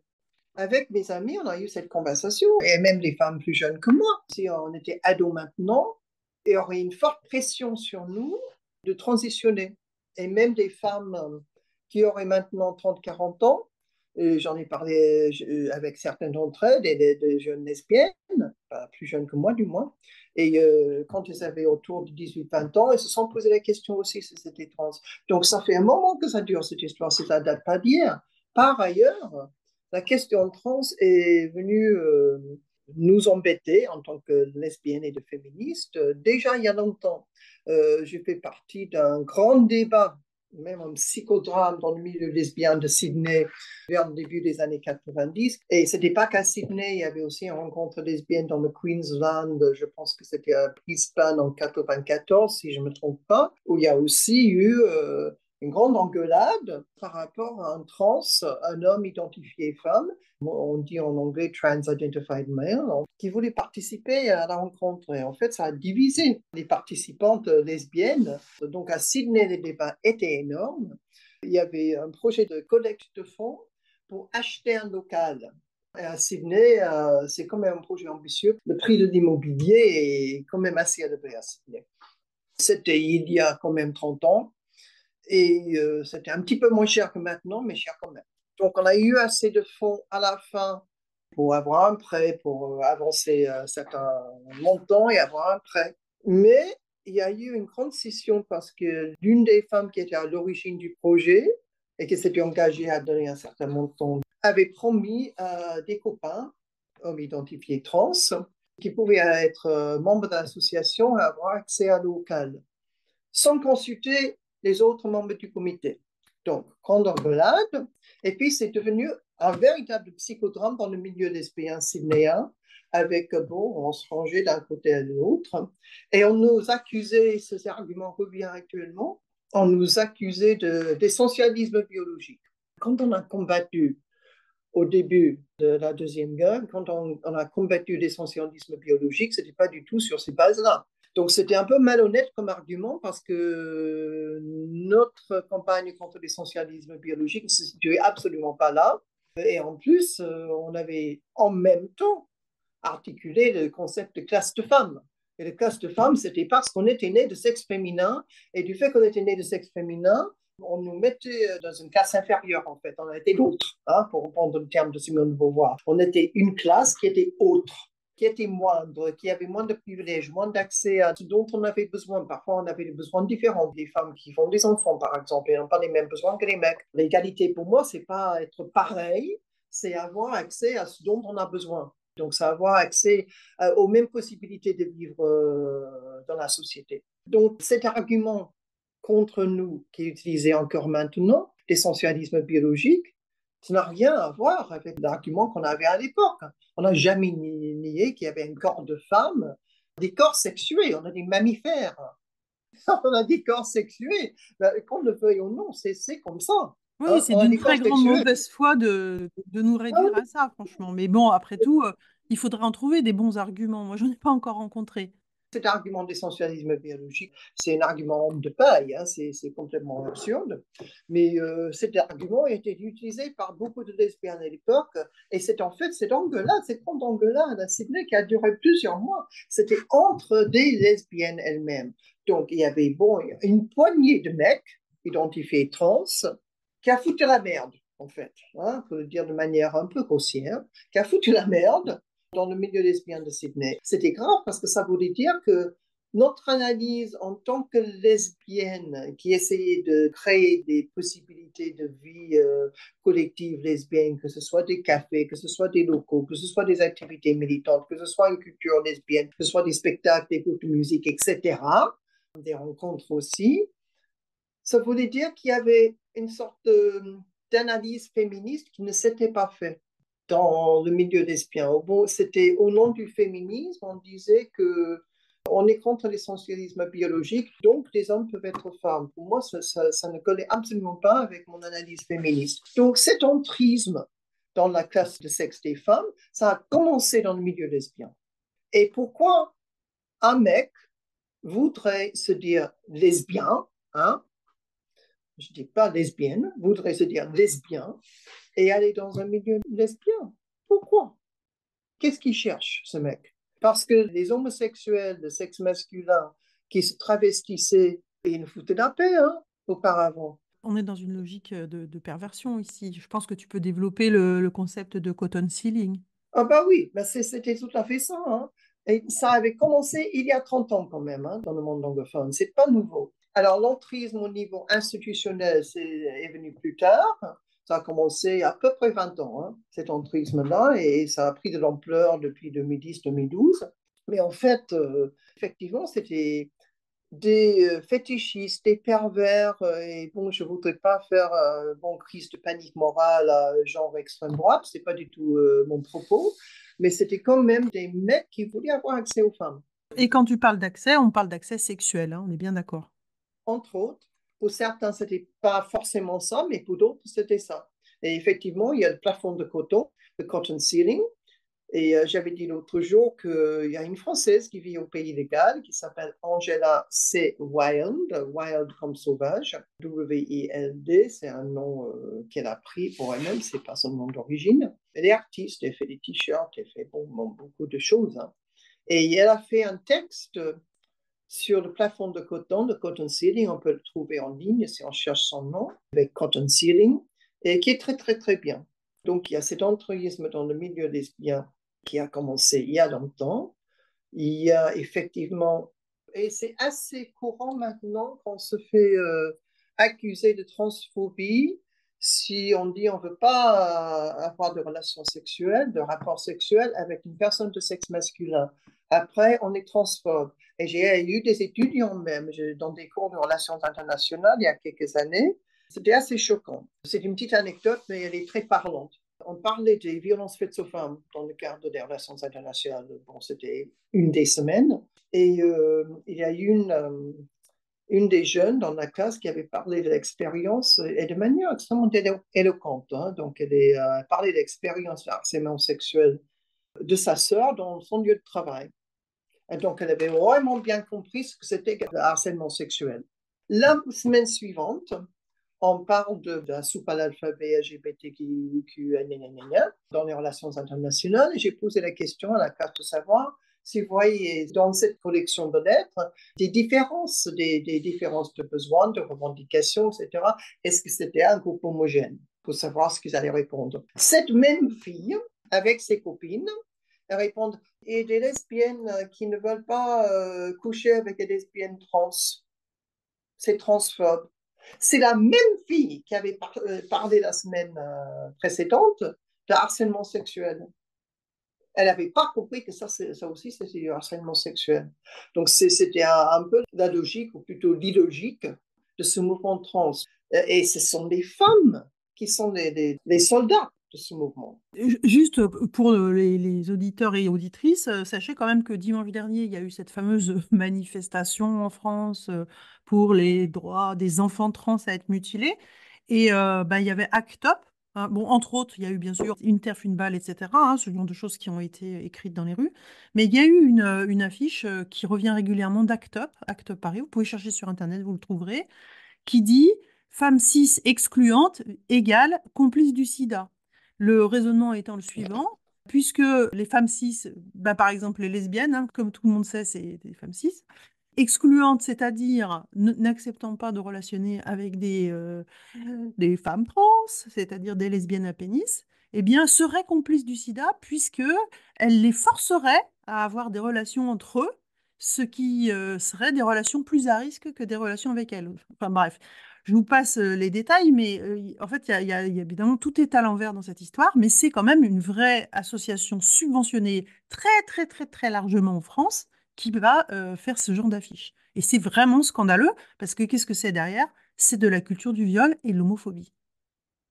Avec mes amis, on a eu cette conversation, et même les femmes plus jeunes que moi. Si on était ados maintenant, il y aurait une forte pression sur nous de transitionner. Et même des femmes qui auraient maintenant 30-40 ans, J'en ai parlé avec certaines d'entre elles, des, jeunes lesbiennes, plus jeunes que moi du moins. Et euh, quand elles avaient autour de 18-20 ans, elles se sont posé la question aussi si c'était trans. Donc ça fait un moment que ça dure cette histoire, ça date pas d'hier. Par ailleurs, la question trans est venue euh, nous embêter en tant que lesbiennes et de féministes déjà il y a longtemps. Euh, j'ai fait partie d'un grand débat même un psychodrame dans le milieu lesbien de Sydney vers le début des années 90. Et ce n'était pas qu'à Sydney, il y avait aussi une rencontre lesbienne dans le Queensland, je pense que c'était à Brisbane en 94, si je ne me trompe pas, où il y a aussi eu euh, une grande engueulade par rapport à un trans, un homme identifié femme, on dit en anglais trans-identified male, qui voulait participer à la rencontre. Et en fait, ça a divisé les participantes lesbiennes. Donc à Sydney, les débats étaient énormes. Il y avait un projet de collecte de fonds pour acheter un local. Et à Sydney, euh, c'est quand même un projet ambitieux. Le prix de l'immobilier est quand même assez élevé à Sydney. C'était il y a quand même 30 ans. Et euh, c'était un petit peu moins cher que maintenant, mais cher quand même. Donc, on a eu assez de fonds à la fin pour avoir un prêt, pour euh, avancer euh, certain montant et avoir un prêt. Mais il y a eu une grande scission parce que l'une des femmes qui était à l'origine du projet et qui s'était engagée à donner un certain montant avait promis à des copains, hommes identifiés trans, qui pouvaient être membres de l'association et avoir accès à local, sans consulter les autres membres du comité. Donc, grande engueulade. Et puis, c'est devenu un véritable psychodrame dans le milieu lesbien sydnéen, avec, bon, on se rangeait d'un côté à l'autre. Et on nous accusait, ces arguments revient actuellement, on nous accusait d'essentialisme biologique. Quand on a combattu au début de la Deuxième Guerre, quand on, on a combattu l'essentialisme biologique, ce n'était pas du tout sur ces bases-là. Donc c'était un peu malhonnête comme argument parce que notre campagne contre l'essentialisme biologique ne se situait absolument pas là. Et en plus, euh, on avait en même temps articulé le concept de classe de femmes. Et la classe de femmes, c'était parce qu'on était né de sexe féminin. Et du fait qu'on était né de sexe féminin, on nous mettait dans une classe inférieure, en fait. On était l'autre, hein, pour reprendre le terme de Simone de Beauvoir. On était une classe qui était autre qui était moindre, qui avait moins de privilèges, moins d'accès à ce dont on avait besoin. Parfois, on avait des besoins différents. Des femmes qui font des enfants, par exemple, n'ont pas les mêmes besoins que les mecs. L'égalité, pour moi, c'est pas être pareil, c'est avoir accès à ce dont on a besoin. Donc, c'est avoir accès euh, aux mêmes possibilités de vivre euh, dans la société. Donc, cet argument contre nous, qui est utilisé encore maintenant, l'essentialisme biologique, ça n'a rien à voir avec l'argument qu'on avait à l'époque. On n'a jamais nié qu'il y avait un corps de femme, des corps sexués, on a des mammifères. On a des corps sexués. Ben, qu'on le veuille ou non, c'est comme ça. Oui, hein, c'est d'une très grande mauvaise foi de, de nous réduire ah à ça, franchement. Mais bon, après tout, euh, il faudrait en trouver des bons arguments. Moi, je n'en ai pas encore rencontré. Cet argument d'essentialisme biologique, c'est un argument de paille, hein, c'est complètement absurde, mais euh, cet argument a été utilisé par beaucoup de lesbiennes à l'époque, et c'est en fait cette engueulade, cette grande engueulade à Sydney qui a duré plusieurs mois, c'était entre des lesbiennes elles-mêmes. Donc il y avait bon, une poignée de mecs identifiés trans qui a foutu la merde, en fait, hein, pour le dire de manière un peu grossière, qui a foutu la merde dans le milieu lesbien de Sydney. C'était grave parce que ça voulait dire que notre analyse en tant que lesbienne qui essayait de créer des possibilités de vie euh, collective lesbienne, que ce soit des cafés, que ce soit des locaux, que ce soit des activités militantes, que ce soit une culture lesbienne, que ce soit des spectacles, des groupes de musique, etc., des rencontres aussi, ça voulait dire qu'il y avait une sorte d'analyse féministe qui ne s'était pas faite dans le milieu lesbien. Bon, c'était au nom du féminisme, on disait que on est contre l'essentialisme biologique, donc les hommes peuvent être femmes. Pour moi, ça, ne collait absolument pas avec mon analyse féministe. Donc cet entrisme dans la classe de sexe des femmes, ça a commencé dans le milieu lesbien. Et pourquoi un mec voudrait se dire lesbien, hein, je ne dis pas lesbienne, voudrait se dire lesbien et aller dans un milieu lesbien. Pourquoi? Qu'est-ce qu'il cherche, ce mec? Parce que les homosexuels de sexe masculin qui se travestissaient, ils nous foutaient la paix hein, auparavant. On est dans une logique euh, de, perversion ici. Je pense que tu peux développer le, concept de cotton sealing. Ah bah oui, bah c'était tout à fait ça. Hein. Et ça avait commencé il y a 30 ans quand même hein, dans le monde anglophone. C'est pas nouveau. Alors l'entrisme au niveau institutionnel est venu plus tard Ça a commencé à peu près 20 ans, hein, cet entrisme-là, et ça a pris de l'ampleur depuis 2010-2012. Mais en fait, euh, effectivement, c'était des euh, fétichistes, des pervers, euh, et bon, je ne voudrais pas faire une bon, crise de panique morale à genre extrême droite, ce n'est pas du tout mon propos, mais c'était quand même des mecs qui voulaient avoir accès aux femmes. Et quand tu parles d'accès, on parle d'accès sexuel, hein, on est bien d'accord. Entre autres, pour certains, ce n'était pas forcément ça, mais pour d'autres, c'était ça. Et effectivement, il y a le plafond de coton, le cotton ceiling. Et euh, j'avais dit l'autre jour qu'il y a une Française qui vit au pays légal qui s'appelle Angela C. Wild, Wild comme sauvage, W-I-L-D, c'est un nom euh, qu'elle a pris pour elle-même, c'est pas son nom d'origine. Elle est artiste, elle fait des t-shirts, elle fait bon, beaucoup de choses. Hein. Et elle a fait un texte sur le plafond de coton, le cotton ceiling, on peut le trouver en ligne si on cherche son nom, avec cotton ceiling, et qui est très, très, très bien. Donc, il y a cet altruisme dans le milieu lesbien qui a commencé il y a longtemps. Il y a effectivement, et c'est assez courant maintenant qu'on se fait euh, accuser de transphobie si on dit on ne veut pas avoir de relations sexuelles, de rapports sexuels avec une personne de sexe masculin. Après, on est transphobe. Et j'ai eu des étudiants même dans des cours de relations internationales il y a quelques années. C'était assez choquant. C'est une petite anecdote, mais elle est très parlante. On parlait des violences faites aux femmes dans le cadre des relations internationales. Bon, c'était une des semaines. Et euh, il y a eu une, des jeunes dans la classe qui avait parlé de l'expérience et de manière extrêmement éloquente. Hein. Donc, elle a euh, parlé de l'expérience de harcèlement sexuel de sa sœur dans son lieu de travail. Et donc, elle avait vraiment bien compris ce que c'était le harcèlement sexuel. La semaine suivante, on parle de, la soupe à l'alphabet LGBTQ dans les relations internationales. J'ai posé la question à la carte de savoir si vous voyez dans cette collection de lettres des différences, des, des différences de besoins, de revendications, etc. Est-ce que c'était un groupe homogène? Pour savoir ce qu'ils allaient répondre Cette même fille, avec ses copines, elle répond et des lesbiennes qui ne veulent pas euh, coucher avec des lesbiennes trans. C'est transphobe. C'est la même fille qui avait euh, parlé la semaine euh, précédente de harcèlement sexuel. Elle n'avait pas compris que ça, ça aussi, c'était du harcèlement sexuel. Donc, c'était un, peu la logique, ou plutôt l'illogique, de ce mouvement trans. Et ce sont des femmes qui sont les, les soldats de ce mouvement. Juste pour les, auditeurs et auditrices, euh, sachez quand même que dimanche dernier, il y a eu cette fameuse manifestation en France euh, pour les droits des enfants trans à être mutilés. Et euh, bah, il y avait ACT UP. Hein. bon, entre autres, il y a eu bien sûr une terre, une balle, etc. Hein, ce genre de choses qui ont été écrites dans les rues. Mais il y a eu une, une affiche qui revient régulièrement d'ACT UP, ACT UP Paris. Vous pouvez chercher sur Internet, vous le trouverez, qui dit femme cis excluante égale complice du sida. Le raisonnement étant le suivant, puisque les femmes cis, bah, par exemple les lesbiennes, hein, comme tout le monde sait, c'est des femmes cis, excluantes, c'est-à-dire n'acceptant pas de relationner avec des, euh, des femmes trans, c'est-à-dire des lesbiennes à pénis, eh bien, seraient complices du sida, puisque elles les forceraient à avoir des relations entre eux, ce qui euh, serait des relations plus à risque que des relations avec elles. Enfin bref, je vous passe les détails, mais en fait, il y, a évidemment tout est à l'envers dans cette histoire, mais c'est quand même une vraie association subventionnée très, très, très, très largement en France qui va faire ce genre d'affiche. Et c'est vraiment scandaleux, parce que qu'est-ce que c'est derrière? C'est de la culture du viol et de l'homophobie.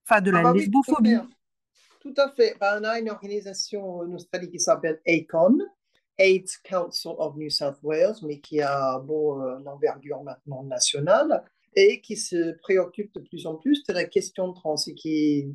Enfin, de la ah bah lesbophobie. tout à fait. Bah, on a une organisation en Australie qui s'appelle ACON, AIDS Council of New South Wales, mais qui a bon, l'envergure maintenant nationale et qui se préoccupe de plus en plus de la question trans et qui est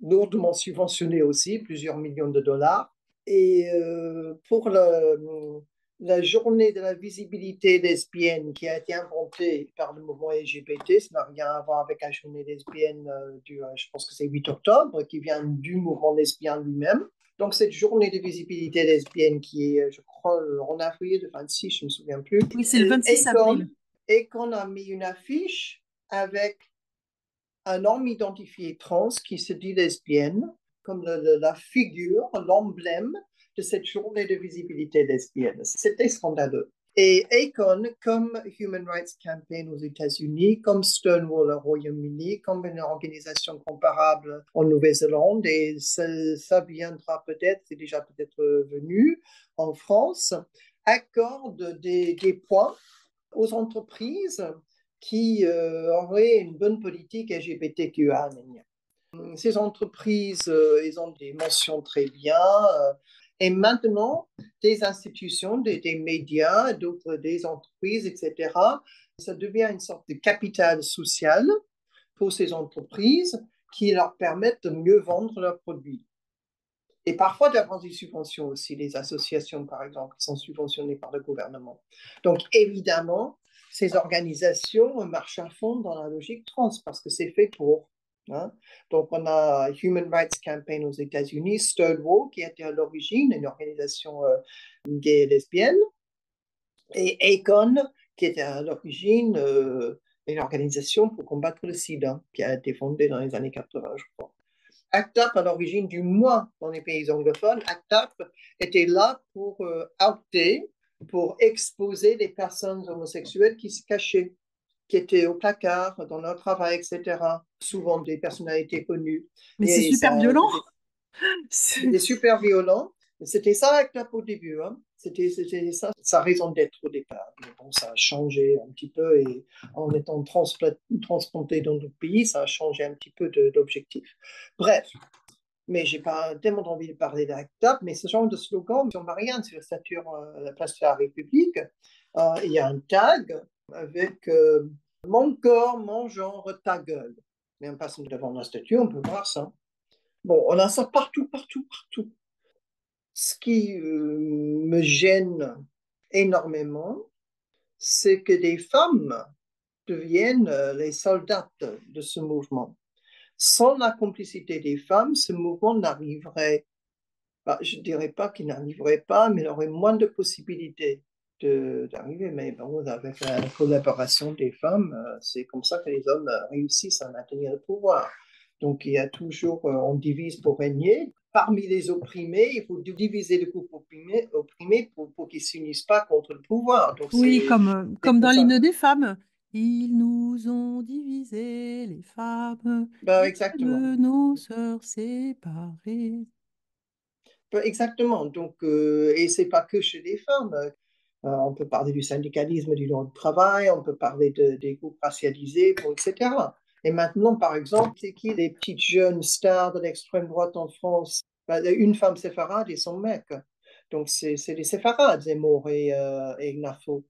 lourdement subventionné aussi, plusieurs millions de dollars. Et euh, pour la journée de la visibilité lesbienne qui a été inventée par le mouvement LGBT, ça n'a rien à voir avec la journée lesbienne euh, du, euh, je pense que c'est 8 octobre, qui vient du mouvement lesbien lui-même. Donc, cette journée de visibilité lesbienne qui est, je crois, en avril de 26, je ne me souviens plus. Oui, c'est le 26 avril et qu'on a mis une affiche avec un homme identifié trans qui se dit lesbienne, comme la figure, l'emblème de cette journée de visibilité lesbienne. C'était scandaleux. Et ACON, comme Human Rights Campaign aux États-Unis, comme Stonewall au Royaume-Uni, comme une organisation comparable en Nouvelle-Zélande, et ça, viendra peut-être, c'est déjà peut-être venu en France, accorde des, points aux entreprises qui euh, auraient une bonne politique LGBTQA. Ces entreprises, euh, ils ont des mentions très bien. Euh, et maintenant, des institutions, des, médias, d'autres, des entreprises, etc., ça devient une sorte de capital social pour ces entreprises qui leur permettent de mieux vendre leurs produits. Et parfois d'avoir des subventions aussi, les associations, par exemple, qui sont subventionnées par le gouvernement. Donc, évidemment, ces organisations marchent à fond dans la logique trans parce que c'est fait pour. Hein. Donc, on a Human Rights Campaign aux États-Unis, Stonewall, qui était à l'origine une organisation euh, gay et lesbienne, et ACON, qui était à l'origine euh, une organisation pour combattre le sida, qui a été fondée dans les années 80, je crois. ACT UP, à l'origine du moins dans les pays anglophones, ACT UP était là pour euh, pour exposer les personnes homosexuelles qui se cachaient qui étaient au placard, dans leur travail, etc. Souvent des personnalités connues. Mais c'est super violent. C'était super violent. C'était ça la au début. Hein. C'était ça, sa raison d'être au départ. Mais bon, ça a changé un petit peu et en étant transplanté dans d'autres pays, ça a changé un petit peu d'objectif. Bref, mais j'ai pas tellement envie de parler d'ACT mais ce genre de slogan, sur Marianne, sur la statue euh, la place de la République, euh, il y a un tag avec euh, mon corps, mon genre, ta gueule. Mais en passant devant la statue, on peut voir ça. Bon, on a ça partout, partout, partout. Ce qui euh, me gêne énormément, c'est que des femmes deviennent euh, les soldats de ce mouvement. Sans la complicité des femmes, ce mouvement n'arriverait pas, je ne dirais pas qu'il n'arriverait pas, mais il aurait moins de possibilités d'arriver. Mais bon, avec la collaboration des femmes, euh, c'est comme ça que les hommes réussissent à maintenir le pouvoir. Donc il y a toujours, on divise pour régner. Parmi les opprimés, il faut diviser le groupe opprimé, opprimé pour, pour qu'ils ne s'unissent pas contre le pouvoir. Donc, oui, comme, comme dans l'hymne des femmes. Ils nous ont divisé, les femmes, bah, exactement. de nos sœurs séparées. Bah, exactement. Donc, euh, et c'est pas que chez les femmes. Euh, on peut parler du syndicalisme du droit de travail, on peut parler des groupes racialisés, etc. Et maintenant, par exemple, c'est qui les petites jeunes stars de l'extrême droite en France? Ben, Une femme séfarade et son mec. Donc, c'est les séfarades, Zemmour et, euh, et Gnafo.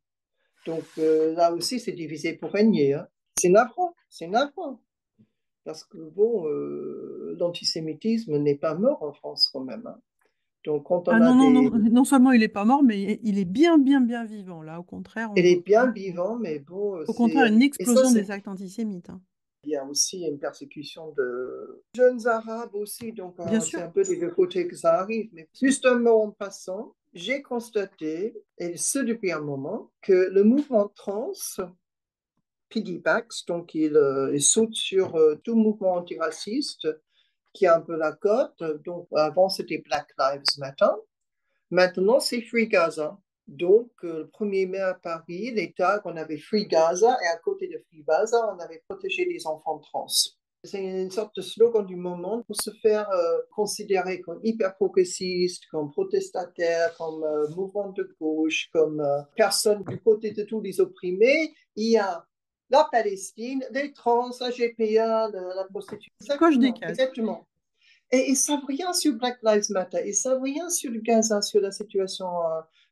Donc, euh, là aussi, c'est divisé pour régner. Hein. C'est navrant, c'est navrant. Parce que, bon, l'antisémitisme n'est pas mort en France quand même. Hein. Donc, quand on ah non, non, non, seulement il n'est pas mort, mais il est bien, bien, bien vivant, là, au contraire. Il est bien vivant, mais bon... Au contraire, une explosion des actes antisémites. Hein. Il y a aussi une persécution de jeunes arabes aussi, donc euh, c'est un peu des deux côtés que ça arrive. Mais justement, en passant, j'ai constaté, et ce depuis un moment, que le mouvement trans piggybacks, donc il, euh, il saute sur euh, tout mouvement antiraciste, qui a un peu la cote. Donc, avant, c'était Black Lives Matter. Maintenant, c'est Free Gaza. Donc, euh, le 1er mai à Paris, l'État, on avait Free Gaza et à côté de Free Gaza, on avait protégé les enfants trans. C'est une sorte de slogan du moment pour se faire euh, considérer comme hyper progressiste, comme protestataire, comme euh, mouvement de gauche, comme personne du côté de tous les opprimés. Il y a la Palestine, les trans, la GPA, la, prostitution. Coche des cases. Exactement. Et ils ne savent rien sur Black Lives Matter, ils ne savent rien sur le Gaza, sur la situation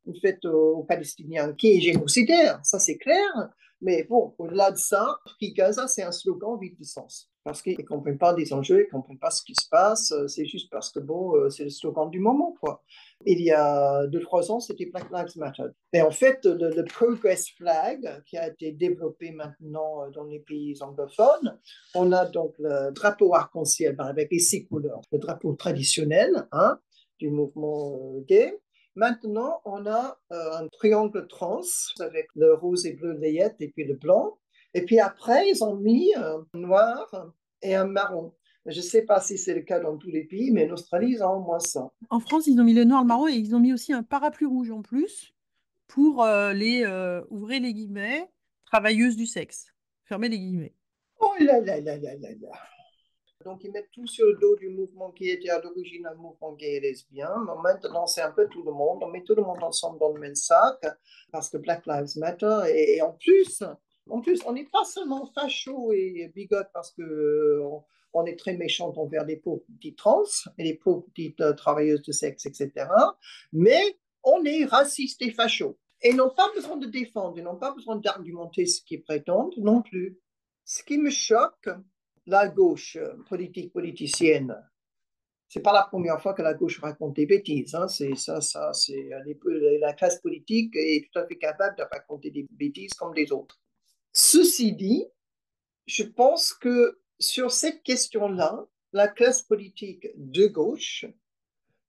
euh, faite aux, Palestiniens, qui est génocidaire, ça c'est clair. Mais bon, au-delà de ça, Free Gaza, c'est un slogan vide de sens parce qu'ils ne comprennent pas des enjeux, ils ne comprennent pas ce qui se passe. Euh, c'est juste parce que, bon, euh, c'est le slogan du moment, quoi. Il y a deux, trois ans, c'était Black Lives Matter. Et en fait, le, Progress Flag, qui a été développé maintenant euh, dans les pays anglophones, on a donc le drapeau arc-en-ciel avec les six couleurs, le drapeau traditionnel hein, du mouvement gay. Maintenant, on a un triangle trans avec le rose et bleu layette et puis le blanc. Et puis après, ils ont mis un noir et un marron. Je ne sais pas si c'est le cas dans tous les pays, mais en Australie, ils ont au moins ça. En France, ils ont mis le noir, le marron et ils ont mis aussi un parapluie rouge en plus pour les, ouvrez les guillemets, travailleuses du sexe. Fermez les guillemets. Oh là là là là là là. Donc, ils mettent tout sur le dos du mouvement qui était à l'origine un mouvement gay et lesbien. Mais maintenant, c'est un peu tout le monde. On met tout le monde ensemble dans le même sac parce que Black Lives Matter. Et, en plus, en plus, on n'est pas seulement facho et bigot parce que on, est très méchant envers les pauvres petites trans et les pauvres petites euh, travailleuses de sexe, etc. Mais on est raciste et facho. Et n'ont pas besoin de défendre, n'ont pas besoin d'argumenter ce qu'ils prétendent non plus. Ce qui me choque, la gauche euh, politique politicienne, c'est pas la première fois que la gauche raconte des bêtises. Hein. C'est ça, ça, c'est la classe politique est tout à fait capable de raconter des bêtises comme les autres. Ceci dit, je pense que sur cette question-là, la classe politique de gauche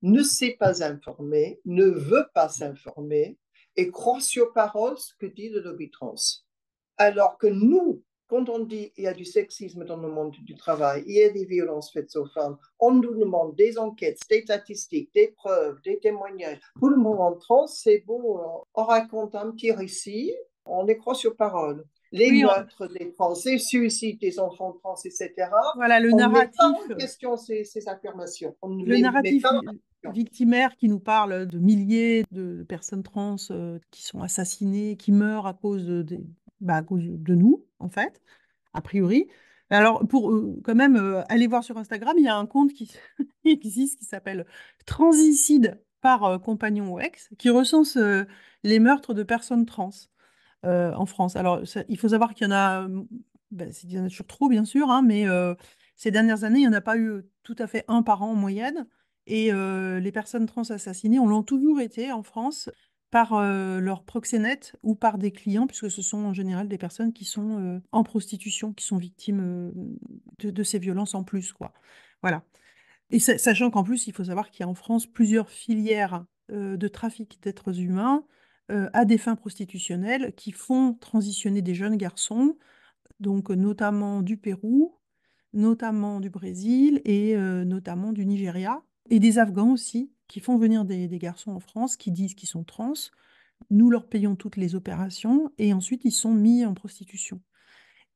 ne s'est pas informée, ne veut pas s'informer et croit sur parole ce que dit le lobby trans. Alors que nous, quand on dit qu'il y a du sexisme dans le monde du travail, il y a des violences faites aux femmes, on nous demande des enquêtes, des statistiques, des preuves, des témoignages. Pour le moment trans, c'est bon, on raconte un petit récit, on les croit sur parole. Les meurtres des trans, les suicides des enfants trans, etc. Voilà le narratif. Met pas en question ces, affirmations. le narratif victimaire qui nous parle de milliers de personnes trans euh, qui sont assassinées, qui meurent à cause de, bah, à cause de nous, en fait, a priori. Alors, pour euh, quand même euh, aller voir sur Instagram, il y a un compte qui existe qui s'appelle Transicide par euh, compagnon ou ex, qui recense les meurtres de personnes trans en France. Alors, il faut savoir qu'il y en a, bah, il y en a toujours trop, bien sûr, hein, mais ces dernières années, il n'y en a pas eu tout à fait un par an en moyenne. Et les personnes trans assassinées, on l'ont toujours été en France par leur proxénète ou par des clients, puisque ce sont en général des personnes qui sont en prostitution, qui sont victimes de, ces violences en plus. Quoi. Voilà. Et sachant qu'en plus, il faut savoir qu'il y a en France plusieurs filières de trafic d'êtres humains à des fins prostitutionnelles qui font transitionner des jeunes garçons, donc notamment du Pérou, notamment du Brésil et notamment du Nigeria, et des Afghans aussi, qui font venir des, garçons en France qui disent qu'ils sont trans. Nous leur payons toutes les opérations et ensuite ils sont mis en prostitution.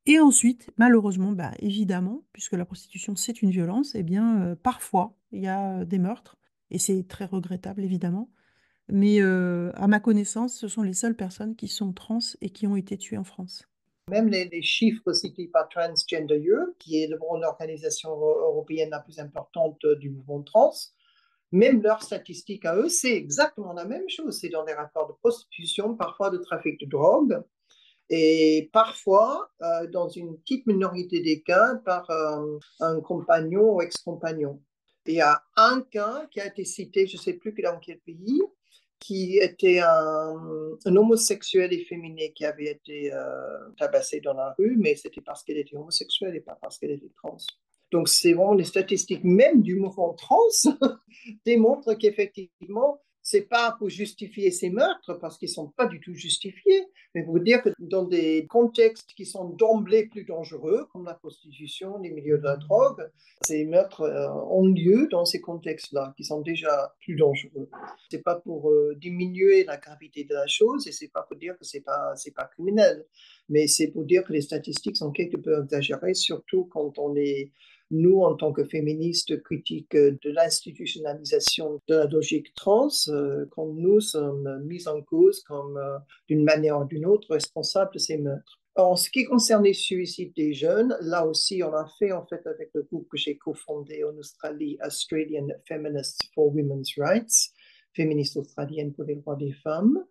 Et ensuite, malheureusement, bah, évidemment, puisque la prostitution c'est une violence, eh bien euh, parfois il y a des meurtres et c'est très regrettable évidemment. Mais euh, à ma connaissance, ce sont les seules personnes qui sont trans et qui ont été tuées en France. Même les, chiffres cités par Transgender Europe, qui est l'organisation européenne la plus importante du mouvement trans, même leurs statistiques à eux, c'est exactement la même chose. C'est dans des rapports de prostitution, parfois de trafic de drogue, et parfois, euh, dans une petite minorité des cas, par euh, un compagnon ou ex-compagnon. Il y a un cas qui a été cité, je ne sais plus dans quel pays, qui était un, homosexuel efféminé qui avait été euh, tabassé dans la rue, mais c'était parce qu'elle était homosexuelle et pas parce qu'elle était trans. Donc, c'est vraiment les statistiques même du mouvement trans démontrent qu'effectivement, c'est pas pour justifier ces meurtres, parce qu'ils sont pas du tout justifiés, mais pour dire que dans des contextes qui sont d'emblée plus dangereux, comme la prostitution, les milieux de la drogue, ces meurtres euh, ont lieu dans ces contextes-là, qui sont déjà plus dangereux. C'est pas pour euh, diminuer la gravité de la chose, et c'est pas pour dire que c'est pas pas criminel, mais c'est pour dire que les statistiques sont quelque peu exagérées, surtout quand on est nous, en tant que féministes critiques de l'institutionnalisation de la logique trans, euh, quand nous sommes mis en cause comme, euh, d'une manière ou d'une autre, responsables de ces meurtres. En ce qui concerne les suicides des jeunes, là aussi, on a fait en fait avec le groupe que j'ai cofondé en Australie, Australian Feminists for Women's Rights, féministes australiennes pour les droits des femmes.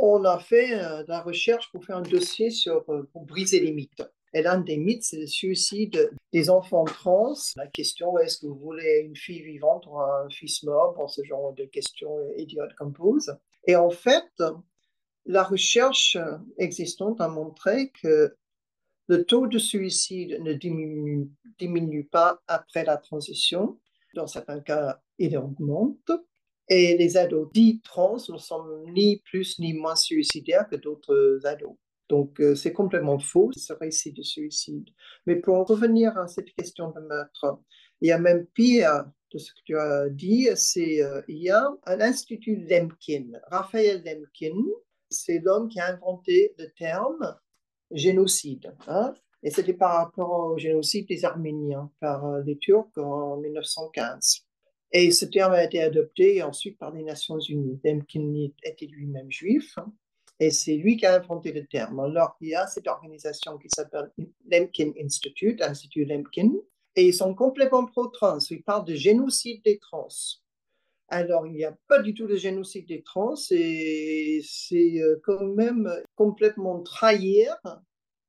On a fait euh, de la recherche pour faire un dossier sur, pour briser les mythes. Et l'un des mythes, c'est le suicide des enfants trans. La question est-ce que vous voulez une fille vivante ou un fils mort ce genre de questions idiotes qu'on pose. Et en fait, la recherche existante a montré que le taux de suicide ne diminue pas après la transition. Dans certains cas, il augmente. Et les ados dits trans ne sont ni plus ni moins suicidaires que d'autres ados. Donc, euh, c'est complètement faux, ce récit de suicide. Mais pour revenir à cette question de meurtre, il y a même pire de ce que tu as dit, c'est il y a un institut Lemkin, Raphaël Lemkin, c'est l'homme qui a inventé le terme génocide. Hein, et c'était par rapport au génocide des Arméniens par les Turcs en 1915. Et ce terme a été adopté ensuite par les Nations Unies. Lemkin était lui-même juif. Hein, et c'est lui qui a inventé le terme. Alors, il y a cette organisation qui s'appelle Lemkin Institute, Institut Lemkin, et ils sont complètement pro-trans. Ils parlent de génocide des trans. Alors, il n'y a pas du tout de génocide des trans, et c'est euh, quand même complètement trahir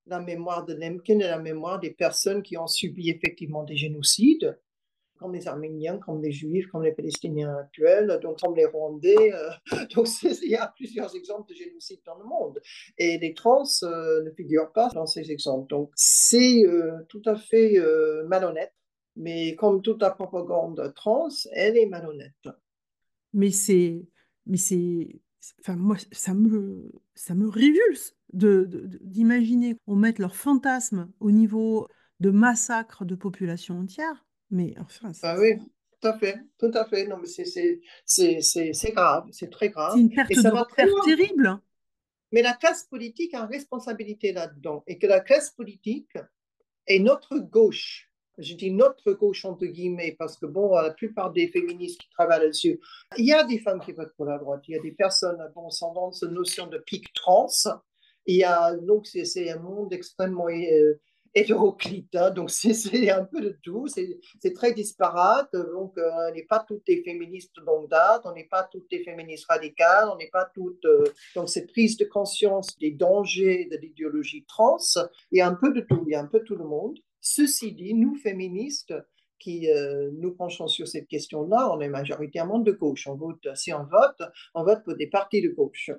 la mémoire de Lemkin et la mémoire des personnes qui ont subi effectivement des génocides comme les Arméniens, comme les Juifs, comme les Palestiniens actuels, donc comme les Rwandais. Euh, donc il y a plusieurs exemples de génocide dans le monde. Et les trans euh, ne figurent pas dans ces exemples. Donc c'est euh, tout à fait malhonnête. Mais comme toute la propagande trans, elle est malhonnête. Mais c'est, mais c'est, enfin moi ça me, ça me révulse de, d'imaginer qu'on mette leur fantasme au niveau de massacre de populations entières mais enfin. Ah oui, tout à fait, tout à fait. Non, mais c'est grave, c'est très grave. C'est une perte de terrible. Mais la classe politique a une responsabilité là-dedans. Et que la classe politique est notre gauche. Je dis notre gauche entre guillemets parce que, bon, la plupart des féministes qui travaillent là-dessus, il y a des femmes qui votent pour la droite, il y a des personnes, bon, sans dans cette notion de pic trans. Il y a, donc, c'est un monde extrêmement euh, hétéroclite. Hein, donc, c'est un peu de tout. C'est très disparate. Donc, euh, on n'est pas toutes des féministes longue date, on n'est pas toutes des féministes radicales, on n'est pas toutes. Euh, donc, cette prise de conscience des dangers de l'idéologie trans, il y a un peu de tout. Il y a un peu tout le monde. Ceci dit, nous, féministes, qui euh, nous penchons sur cette question-là, on est majoritairement de gauche. On vote, si on vote, on vote pour des partis de gauche.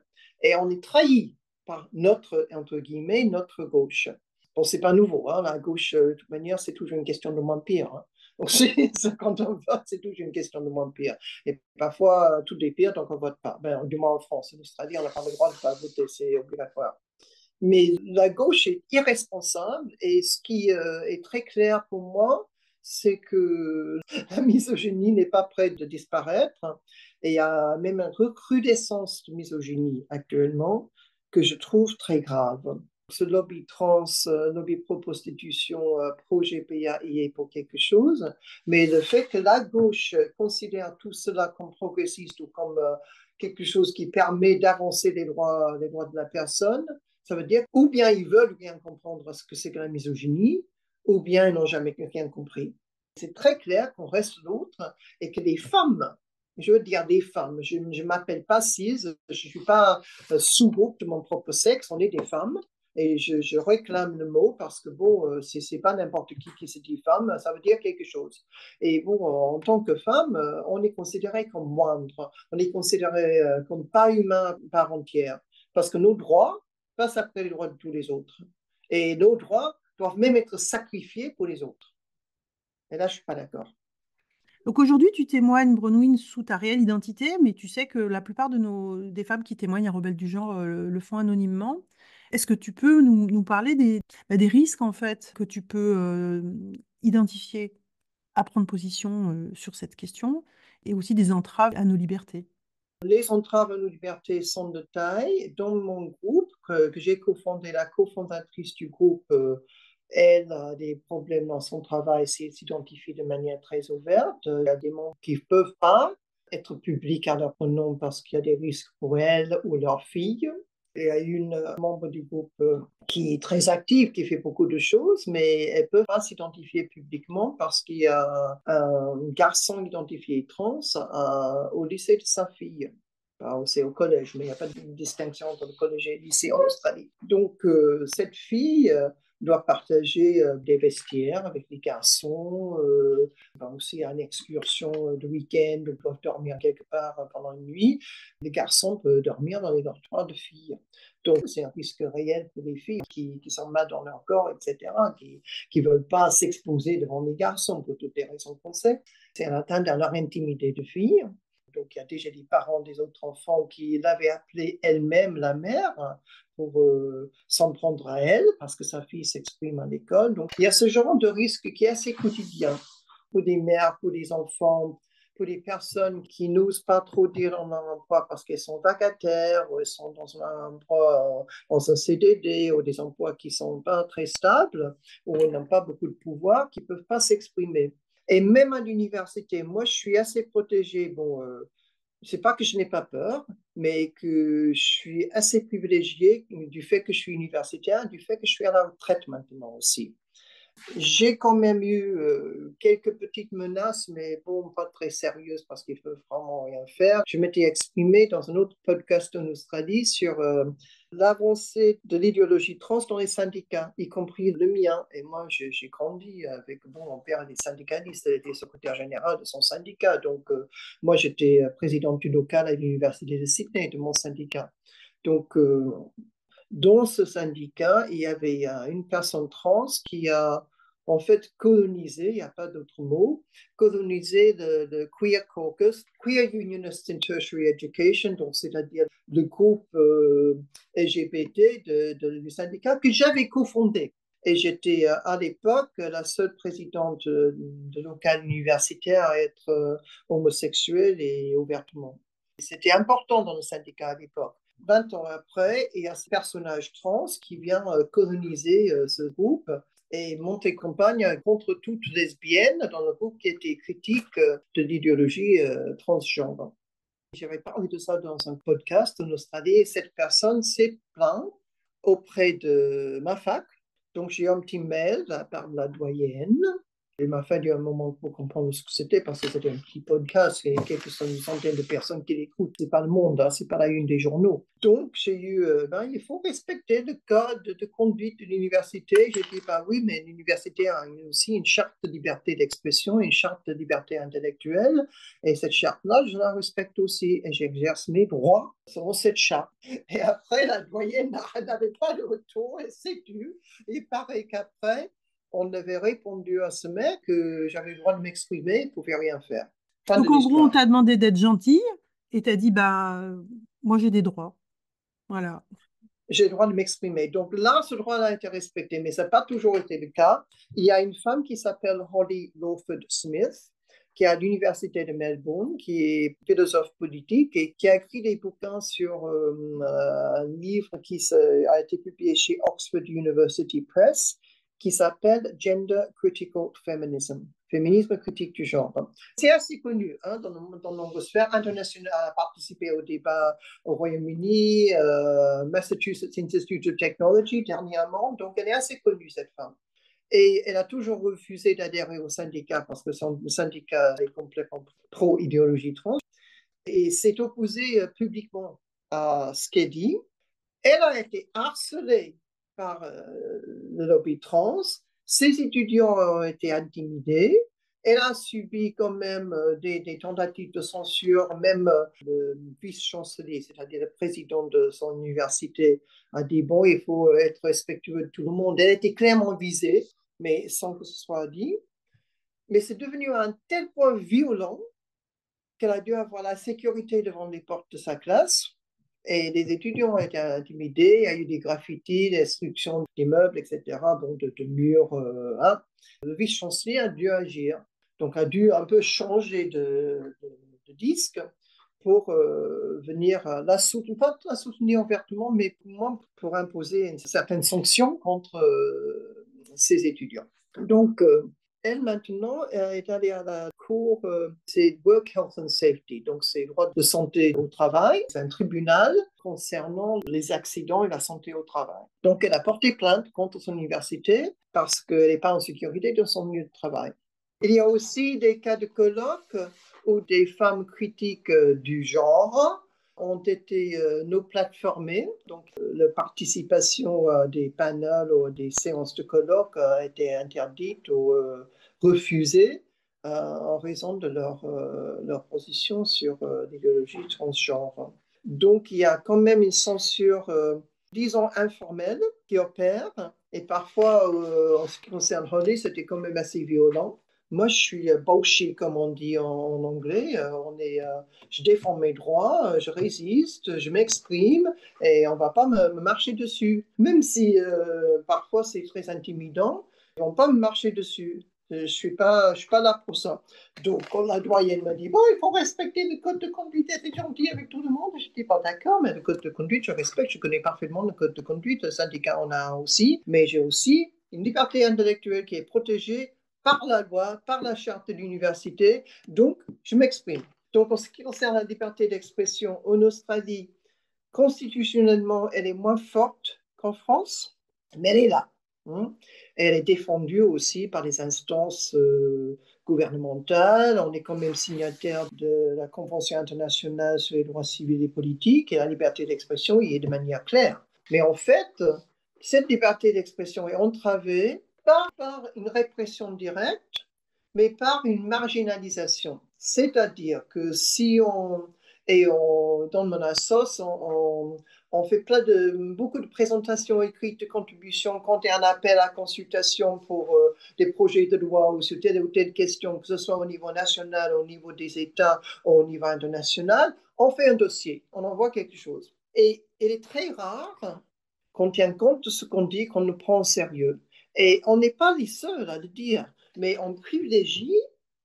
Et on est trahi par notre, entre guillemets, notre gauche. Bon, c'est pas nouveau. Hein. La gauche, euh, de toute manière, c'est toujours une question de moins pire. Hein. Donc, quand on vote, c'est toujours une question de moins pire. Et parfois, euh, tout est pire, donc on vote pas. Ben, du moins en France. En Australie, on n'a pas le droit de ne pas voter, c'est obligatoire. Mais la gauche est irresponsable et ce qui euh, est très clair pour moi, c'est que la misogynie n'est pas prête de disparaître. Et il y a même une recrudescence de misogynie actuellement que je trouve très grave ce lobby trans, euh, lobby pro-prostitution, euh, pro-GPA y est pour quelque chose, mais le fait que la gauche considère tout cela comme progressiste ou comme euh, quelque chose qui permet d'avancer les droits, les droits de la personne, ça veut dire ou bien ils veulent bien comprendre ce que c'est que la misogynie, ou bien ils n'ont jamais rien compris. C'est très clair qu'on reste l'autre et que les femmes je veux dire des femmes. Je ne m'appelle pas cis, je ne suis pas sous-groupe de mon propre sexe, on est des femmes. Et je, réclame le mot parce que, bon, euh, ce n'est pas n'importe qui qui se dit femme, ça veut dire quelque chose. Et bon, en tant que femme, euh, on est considéré comme moindre, on est considéré euh, comme pas humain par entière, parce que nos droits passent après les droits de tous les autres. Et nos droits doivent même être sacrifiés pour les autres. Et là, je ne suis pas d'accord. Donc aujourd'hui, tu témoignes, Brenouine, sous ta réelle identité, mais tu sais que la plupart de nos, des femmes qui témoignent à Rebelles du genre le font anonymement. Est-ce que tu peux nous, parler des, bah, des, risques en fait que tu peux identifier à prendre position sur cette question et aussi des entraves à nos libertés? Les entraves à nos libertés sont de taille. Dans mon groupe, que, j'ai cofondé, la cofondatrice du groupe, elle a des problèmes dans son travail, s'identifie de manière très ouverte. Il y a des membres qui ne peuvent pas être publics à leur nom parce qu'il y a des risques pour elles ou leurs filles. Il y a une euh, membre du groupe euh, qui est très active, qui fait beaucoup de choses, mais elle ne peut pas s'identifier publiquement parce qu'il y a un garçon identifié trans euh, au lycée de sa fille. C'est au collège, mais il n'y a pas de distinction entre le collège et le lycée en Australie. Donc, cette fille, doit partager euh, des vestiaires avec les garçons, euh, aussi une excursion euh, de week-end, ils peuvent dormir quelque part pendant une nuit. Les garçons peuvent dormir dans les dortoirs de filles. Donc, c'est un risque réel pour les filles qui, sont mal dans leur corps, etc., qui ne veulent pas s'exposer devant les garçons pour toutes les raisons qu'on sait. C'est un atteinte à leur intimité de fille. Donc, il y a déjà des parents des autres enfants qui l'avaient appelée elle-même la mère pour euh, s'en prendre à elle parce que sa fille s'exprime à l'école. Donc, il y a ce genre de risque qui est assez quotidien. pour des mères, pour des enfants, pour des personnes qui n'osent pas trop dire leur emploi parce qu'elles sont vacataires ou elles sont dans un emploi, dans un CDD ou des emplois qui ne sont pas très stables ou n'ont pas beaucoup de pouvoir, qui ne peuvent pas s'exprimer. Et même à l'université, moi, je suis assez protégée. Bon, euh, c'est pas que je n'ai pas peur, mais que je suis assez privilégiée du fait que je suis universitaire, du fait que je suis à la retraite maintenant aussi. J'ai quand même eu euh, quelques petites menaces, mais bon, pas très sérieuses parce qu'il ne faut vraiment rien faire. Je m'étais exprimé dans un autre podcast en Australie sur euh, l'avancée de l'idéologie trans dans les syndicats, y compris le mien. Et moi, j'ai grandi avec, mon père était syndicaliste, il était secrétaire général de son syndicat. Donc, euh, moi, j'étais présidente du local à l'Université de Sydney, de mon syndicat. Donc, dans ce syndicat, il y avait une personne trans qui a en fait colonisé, il n'y a pas d'autre mot, colonisé le, Queer Caucus, Queer Unionists in Tertiary Education, donc c'est-à-dire le groupe euh, LGBT du syndicat que j'avais cofondé. Et j'étais euh, à l'époque la seule présidente de, local universitaire à être euh, homosexuelle et ouvertement. C'était important dans le syndicat à l'époque. 20 ans après, il y a ce personnage trans qui vient euh, coloniser euh, ce groupe et monter campagne contre toutes lesbiennes dans le groupe qui était critique euh, de l'idéologie transgenre. J'avais parlé de ça dans un podcast en Australie et cette personne s'est plainte auprès de ma fac. Donc j'ai un petit mail de la doyenne il m'a fallu un moment pour comprendre ce que c'était parce que c'était un petit podcast et quelques centaines de personnes qui l'écoutent. C'est pas le monde, hein, c'est pas la une des journaux. Donc j'ai eu, euh, ben, il faut respecter le code de conduite de l'université. J'ai dit, ben oui, mais l'université a aussi une charte de liberté d'expression, une charte de liberté intellectuelle. Et cette charte-là, je la respecte aussi et j'exerce mes droits selon cette charte. Et après, la doyenne n'avait pas de retour et c'est dû. Il paraît qu'après, on avait répondu à ce mec que j'avais le droit de m'exprimer, il ne pouvait rien faire. Donc en gros, on t'a demandé d'être gentil et tu as dit, bah, moi j'ai des droits. Voilà. J'ai le droit de m'exprimer. Donc là, ce droit a été respecté, mais ça n'a pas toujours été le cas. Il y a une femme qui s'appelle Holly Lawford Smith, qui est à l'Université de Melbourne, qui est philosophe politique et qui a écrit des bouquins sur euh, un livre qui a été publié chez Oxford University Press qui s'appelle Gender Critical Feminism, féminisme critique du genre. C'est assez connu hein, dans, dans nombreuses sphères internationales, a participé au débat au Royaume-Uni, euh, Massachusetts Institute of Technology dernièrement, donc elle est assez connue cette femme. Et elle a toujours refusé d'adhérer au syndicat parce que son syndicat est complètement pro-idéologie trans et s'est opposée euh, publiquement à ce qu'elle dit. Elle a été harcelée par euh, le lobby trans. Ses étudiants ont été intimidés. Elle a subi quand même euh, des, tentatives de censure, même euh, le vice-chancelier, c'est-à-dire le président de son université, a dit bon, il faut être respectueux de tout le monde. Elle été clairement visée, mais sans que ce soit dit. Mais c'est devenu un tel point violent qu'elle a dû avoir la sécurité devant les portes de sa classe et les étudiants ont été intimidés, il y a eu des graffitis, des destruction d'immeubles, etc., bon, de, murs. Euh, hein. Le vice-chancelier a dû agir, donc a dû un peu changer de, disque pour euh, venir la soutenir, pas la soutenir ouvertement, mais pour, moi, pour imposer une certaine sanction contre euh, étudiants. Donc, elle, maintenant, est allée à la Cour, euh, c'est Work Health and Safety, donc c'est droit de santé au travail. C'est un tribunal concernant les accidents et la santé au travail. Donc, elle a porté plainte contre son université parce qu'elle n'est pas en sécurité dans son lieu de travail. Il y a aussi des cas de colloques où des femmes critiques euh, du genre ont été euh, nos plateformées. Donc, la participation à des panels ou des séances de colloques a été interdite ou refusée euh, en raison de leur, euh, position sur euh, l'idéologie transgenre. Donc il y a quand même une censure, disons, informelle qui opère. Et parfois, en ce qui concerne Holly, c'était quand même assez violent. Moi, je suis bauchi, comme on dit en, anglais. on est, je défends mes droits, je résiste, je m'exprime et on ne va pas me, me, marcher dessus. Même si parfois c'est très intimidant, ils ne vont pas me marcher dessus. Je ne suis, pas, suis pas là pour ça. Donc, quand la doyenne m'a dit, bon, il faut respecter le code de conduite, être gentil avec tout le monde, je dis pas d'accord, mais le code de conduite, je respecte, je connais parfaitement le code de conduite, le syndicat en a aussi, mais j'ai aussi une liberté intellectuelle qui est protégée par la loi, par la charte de l'université, donc je m'exprime. Donc, en ce qui concerne la liberté d'expression en Australie, constitutionnellement, elle est moins forte qu'en France, mais elle est là. Hein. Elle est défendue aussi par les instances euh, gouvernementales. On est quand même signataire de la Convention internationale sur les droits civils et politiques et la liberté d'expression y est de manière claire. Mais en fait, cette liberté d'expression est entravée pas par une répression directe, mais par une marginalisation. C'est-à-dire que si on, et on, dans mon assos, on, on fait plein de, beaucoup de présentations écrites de contributions quand il y a un appel à consultation pour euh, des projets de loi ou sur telle ou telle question, que ce soit au niveau national, au niveau des États ou au niveau international. On fait un dossier, on envoie quelque chose. Et il est très rare qu'on tienne compte de ce qu'on dit, qu'on nous prend au sérieux. Et on n'est pas les seuls à le dire, mais on privilégie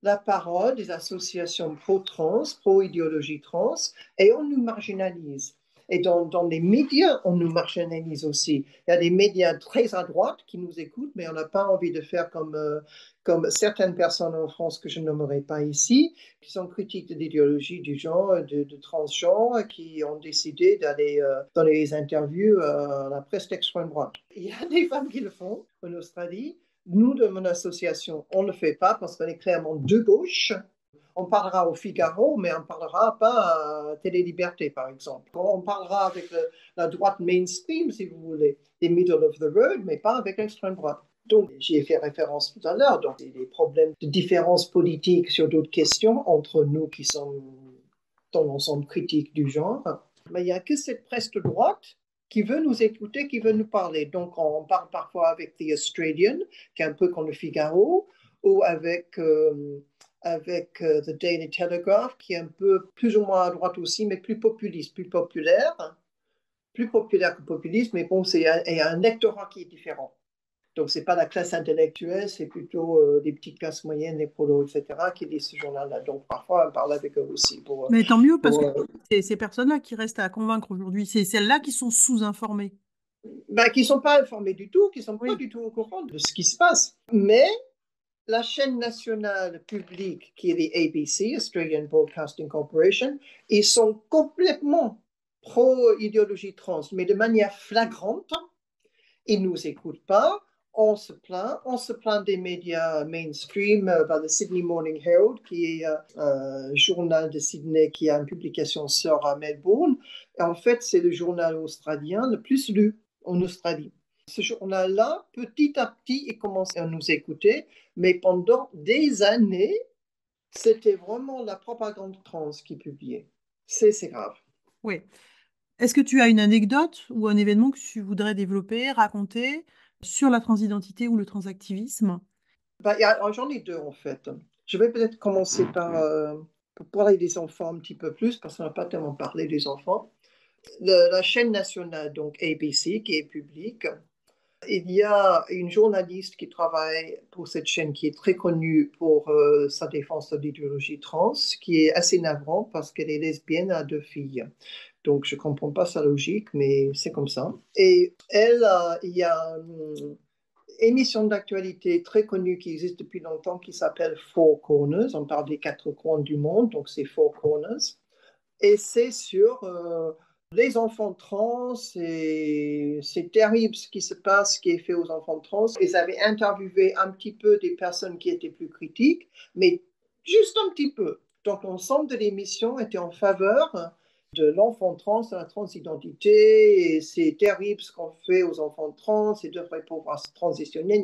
la parole des associations pro-trans, pro-idéologie trans, et on nous marginalise. Et dans, les médias, on nous marginalise aussi. Il y a des médias très à droite qui nous écoutent, mais on n'a pas envie de faire comme, euh, certaines personnes en France que je nommerai pas ici, qui sont critiques de l'idéologie du genre, de, de, transgenre, qui ont décidé d'aller euh, dans les interviews euh, à la presse d'extrême droite. Il y a des femmes qui le font en Australie. Nous, de mon association, on ne le fait pas parce qu'on est clairement de gauche on parlera au Figaro, mais on ne parlera pas à Télé Liberté, par exemple. On parlera avec la droite mainstream, si vous voulez, des middle of the road, mais pas avec l'extrême droite. Donc, j'y ai fait référence tout à l'heure. Donc, des problèmes de différence politique sur d'autres questions entre nous qui sommes dans l'ensemble critique du genre. Mais il n'y a que cette presse de droite qui veut nous écouter, qui veut nous parler. Donc, on parle parfois avec The Australian, qui est un peu comme le Figaro, ou avec euh, avec euh, The Daily Telegraph, qui est un peu plus ou moins à droite aussi, mais plus populiste, plus populaire, plus populaire que populiste, mais bon, c'est un, un lectorat qui est différent. Donc, ce n'est pas la classe intellectuelle, c'est plutôt euh, des petites classes moyennes, les prolos, etc., qui lisent ce journal-là. Donc, parfois, on parle avec eux aussi. Pour, mais tant mieux, parce que c'est ces personnes-là qui restent à convaincre aujourd'hui. C'est celles-là qui sont sous-informées. Ben, qui ne sont pas informées du tout, qui ne sont pas du tout au courant de ce qui se passe. Mais la chaîne nationale publique qui est l'ABC, Australian Broadcasting Corporation, ils sont complètement pro-idéologie trans, mais de manière flagrante. Ils ne nous écoutent pas. On se plaint. On se des médias mainstream, euh, le Sydney Morning Herald, qui est euh, un journal de Sydney qui a une publication sœur à Melbourne. En fait, c'est le journal australien le plus lu en Australie ce journal-là, petit à petit, il commençait à nous écouter, mais pendant des années, c'était vraiment la propagande trans qui publiait. C'est grave. Oui. Est-ce que tu as une anecdote ou un événement que tu voudrais développer, raconter sur la transidentité ou le transactivisme? Bah, J'en ai deux en fait. Je vais peut-être commencer par euh, parler des enfants un petit peu plus, parce qu'on n'a pas tellement parlé des enfants. la chaîne nationale, donc ABC, qui est publique, il y a une journaliste qui travaille pour cette chaîne qui est très connue pour euh, sa défense de l'idéologie trans, qui est assez navrant parce qu'elle est lesbienne à deux filles. Donc je ne comprends pas sa logique, mais c'est comme ça. Et elle, il y a une émission d'actualité très connue qui existe depuis longtemps qui s'appelle Four Corners. On parle des quatre coins du monde, donc c'est Four Corners. Et c'est sur... Euh, les enfants trans, c'est terrible ce qui se passe, ce qui est fait aux enfants trans. Ils avaient interviewé un petit peu des personnes qui étaient plus critiques, mais juste un petit peu. Donc l'ensemble de l'émission était en faveur de l'enfant trans, de la transidentité, et c'est terrible ce qu'on fait aux enfants trans, ils devraient pouvoir se transitionner,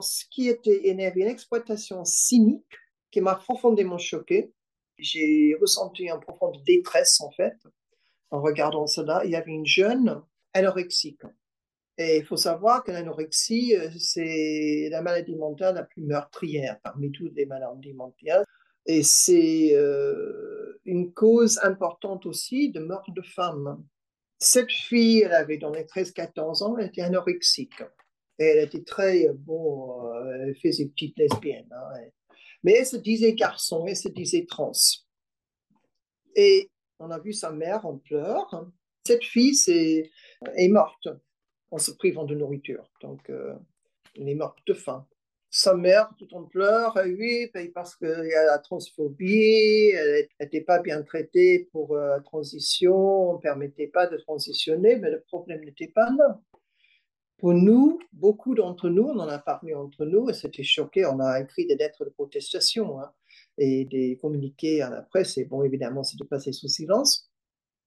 Ce qui était énervé, une exploitation cynique qui m'a profondément choquée. J'ai ressenti une profonde détresse en fait en regardant cela, il y avait une jeune anorexique. Et il faut savoir que l'anorexie, euh, c'est la maladie mentale la plus meurtrière parmi toutes les maladies mentales. Et c'est euh, une cause importante aussi de mort de femmes. Cette fille, elle avait dans les 13-14 ans, elle était anorexique. Et elle était très, bon, elle faisait petite lesbienne. Hein, mais elle se disait garçon, elle se disait trans. Et on a vu sa mère en pleurs. Cette fille est, est morte en se privant de nourriture. Donc, euh, elle est morte de faim. Sa mère, tout en pleurs, oui, parce qu'il y a la transphobie, elle n'était pas bien traitée pour euh, la transition, on ne permettait pas de transitionner, mais le problème n'était pas là. Pour nous, beaucoup d'entre nous, on en a parlé entre nous et c'était choqué. On a écrit des lettres de protestation hein, et des communiqués à la presse. Et bon, évidemment, c'était passé sous silence.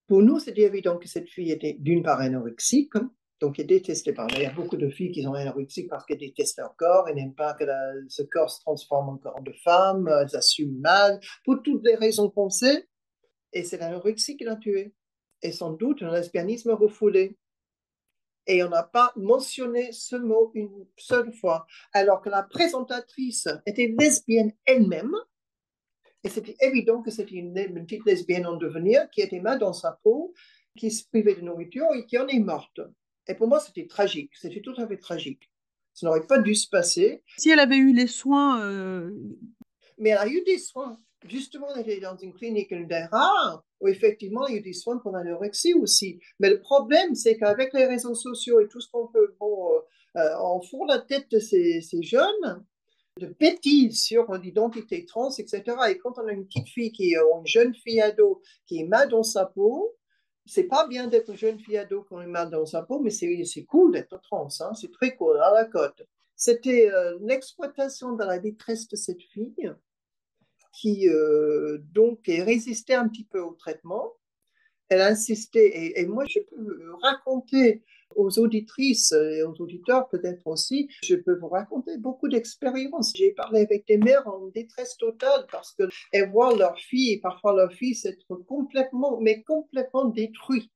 Pour nous, c'était évident que cette fille était d'une part anorexique, donc elle détestait pas. Il y a beaucoup de filles qui sont anorexiques parce qu'elles détestent leur corps et n'aiment pas que ce corps se transforme en corps de femme, elles assument mal, pour toutes les raisons qu'on sait. Et c'est l'anorexie qui l'a tuée. Et sans doute un lesbianisme refoulé. Et on n'a pas mentionné ce mot une seule fois, alors que la présentatrice était lesbienne elle-même. Et c'était évident que c'était une, petite lesbienne en devenir qui était mal dans sa peau, qui se privait de nourriture et qui en est morte. Et pour moi, c'était tragique. C'était tout à fait tragique. Ça n'aurait pas dû se passer. Si elle avait eu les soins. Euh, Mais elle a eu des soins. Justement, elle était dans une clinique rare où effectivement, il y a eu des soins pour l'anorexie aussi. Mais le problème, c'est qu'avec les réseaux sociaux et tout ce qu'on peut, bon, euh, euh, on la tête de ces, ces jeunes de bêtises sur l'identité trans, etc. Et quand on a une petite fille qui est une jeune fille ado qui est mal dans sa peau, c'est pas bien d'être jeune fille ado quand on est mal dans sa peau, mais c'est cool d'être trans, hein, c'est très cool, à la côte. C'était euh, l'exploitation de la détresse de cette fille qui euh, donc résistait un petit peu au traitement. Elle insistait, et, moi je peux raconter aux auditrices et aux auditeurs peut-être aussi, je peux vous raconter beaucoup d'expériences. J'ai parlé avec des mères en détresse totale parce qu'elles voient leur fille, parfois leur fils, être complètement, mais complètement détruit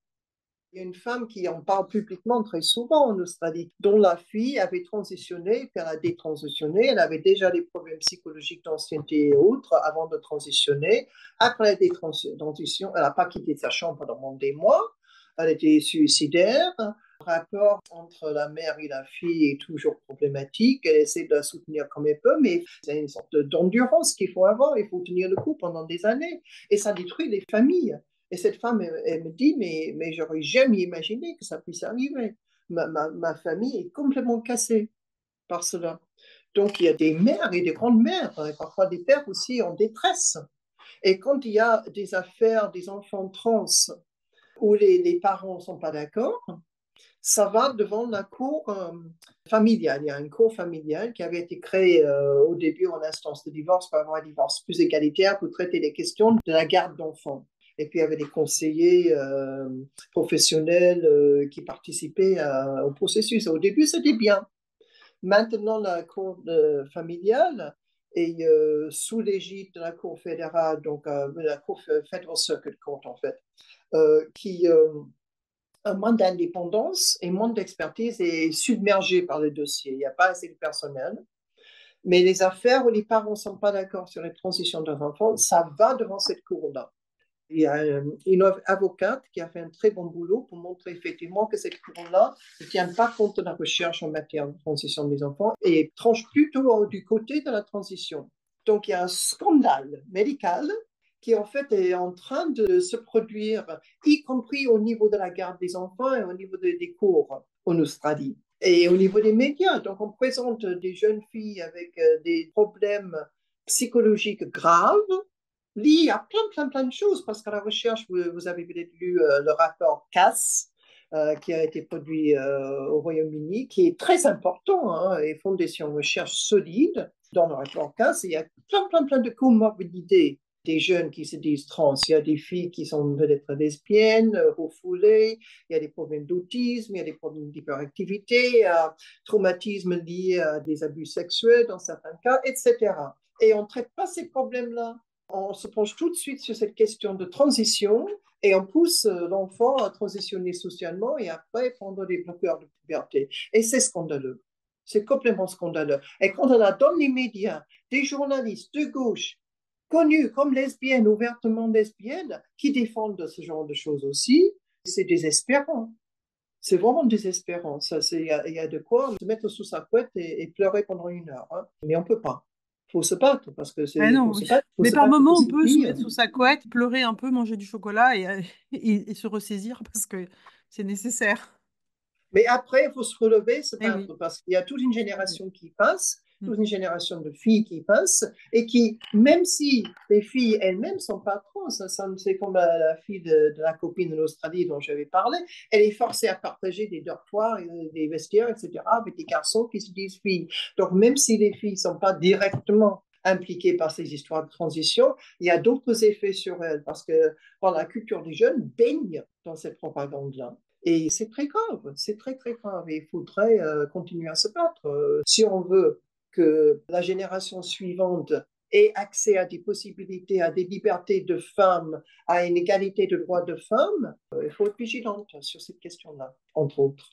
il y a une femme qui en parle publiquement très souvent en Australie, dont la fille avait transitionné, puis elle a détransitionné. Elle avait déjà des problèmes psychologiques d'ancienneté et autres avant de transitionner. Après la détransition, elle n'a pas quitté sa chambre pendant des mois. Elle était suicidaire. Rapport entre la mère et la fille est toujours problématique. Elle essaie de la soutenir comme elle peut, mais c'est une sorte d'endurance qu'il faut avoir. Il faut tenir le coup pendant des années. Et ça détruit les familles. Et cette femme, elle, me dit, mais, mais j'aurais jamais imaginé que ça puisse arriver. Ma, ma, ma, famille est complètement cassée par cela. Donc, il y a des mères et des grandes-mères, et parfois des pères aussi en détresse. Et quand il y a des affaires des enfants trans où les, les parents ne sont pas d'accord, ça va devant la cour euh, familiale. Il y a une cour familiale qui avait été créée euh, au début en instance de divorce pour avoir un divorce plus égalitaire pour traiter les questions de la garde d'enfants. Et puis, il y avait des conseillers euh, professionnels qui participaient au processus. Au début, c'était bien. Maintenant, la Cour familiale est sous l'égide de la Cour fédérale, donc la Cour Federal Circuit Court, en fait, qui un manque d'indépendance et manque d'expertise est submergé par le dossier. Il n'y a pas assez de personnel. Mais les affaires où les parents ne sont pas d'accord sur les transitions d'un enfant, ça va devant cette cour-là. Il y a une avocate qui a fait un très bon boulot pour montrer effectivement que cette cour-là ne tient pas compte de la recherche en matière de transition des enfants et tranche plutôt du côté de la transition. Donc il y a un scandale médical qui en fait est en train de se produire, y compris au niveau de la garde des enfants et au niveau des cours en Australie et au niveau des médias. Donc on présente des jeunes filles avec euh, des problèmes psychologiques graves lié à plein, plein, plein de choses, parce qu'à la recherche, vous, avez peut-être lu euh, le rapport CAS, euh, qui a été produit au Royaume-Uni, qui est très important hein, et fondé sur une recherche solide. Dans le rapport CAS, il y a plein, plein, plein de comorbidités des jeunes qui se disent trans. Il y a des filles qui sont peut-être lesbiennes, refoulées, il y a des problèmes d'autisme, il y a des problèmes d'hyperactivité, traumatisme lié à des abus sexuels dans certains cas, etc. Et on ne traite pas ces problèmes-là on se penche tout de suite sur cette question de transition et on pousse euh, l'enfant à transitionner socialement et après prendre des bloqueurs de puberté. Et c'est scandaleux. C'est complètement scandaleux. Et quand on a dans les médias des journalistes de gauche connus comme lesbiennes, ouvertement lesbiennes, qui défendent ce genre de choses aussi, c'est désespérant. c'est vraiment désespérant. Il y, y, a de quoi se mettre sous sa couette et, pleurer pendant une heure. Hein. Mais on ne peut pas. Il faut se battre parce que c'est. Ah mais par moment, on peut se mettre sous sa couette, pleurer un peu, manger du chocolat et, et, se ressaisir parce que c'est nécessaire. Mais après, il faut se relever, se eh battre parce qu'il y a toute une génération qui passe. Toute une génération de filles qui passent et qui, même si les filles elles-mêmes sont pas trans, c'est comme la, fille de, la copine de l'Australie dont j'avais parlé, elle est forcée à partager des dortoirs, des vestiaires, etc., avec des garçons qui se disent filles. Donc, même si les filles sont pas directement impliquées par ces histoires de transition, il y a d'autres effets sur elles parce que la culture des jeunes baigne dans cette propagande-là. Et c'est très grave, c'est très très grave. Et il faudrait euh, continuer à se battre. Euh, si on veut que la génération suivante ait accès à des possibilités, à des libertés de femmes, à une égalité de droits de femmes, euh, il faut être vigilante sur cette question-là, entre autres.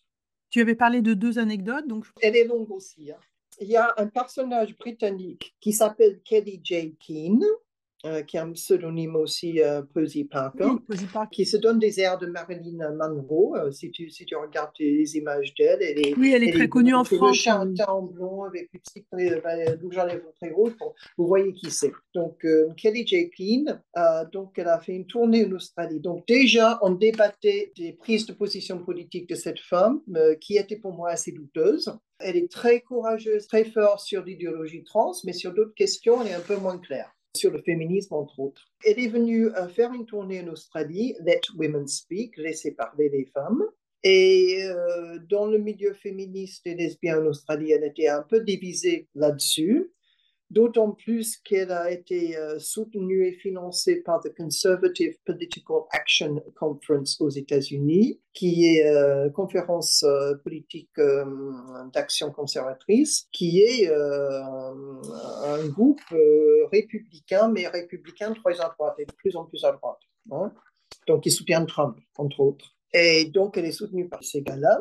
Tu avais parlé de deux anecdotes, donc. Elle est longue aussi. Hein. Il y a un personnage britannique qui s'appelle Kelly J. Keane, euh, qui a un pseudonyme aussi, euh, Posy, Parker, qui se donne des airs de Marilyn Monroe, euh, si, tu, si tu regardes les images d'elle. oui, elle est très connue en France. Le hein. teint blond avec une petite rouge à lèvres très rouge, vous voyez qui c'est. Donc, Kelly J. Keane, donc, elle a fait une tournée en Australie. Donc, déjà, on débattait des prises de position politique de cette femme, qui était pour moi assez douteuse. Elle est très courageuse, très forte sur l'idéologie trans, mais sur d'autres questions, elle est un peu moins claire sur le féminisme, entre autres. Elle est venue euh, faire une tournée en Australie, Let Women Speak, laisser parler les femmes. Et euh, dans le milieu féministe et lesbien en Australie, elle était un peu divisée là-dessus d'autant plus qu'elle a été euh, soutenue et financée par the Conservative Political Action Conference aux États-Unis, qui est euh, conférence euh, politique d'action conservatrice, qui est un groupe républicain, mais républicain très à droite et de plus en plus à droite. Hein. Donc, il soutient Trump, entre autres. Et donc, elle est soutenue par ces gars-là.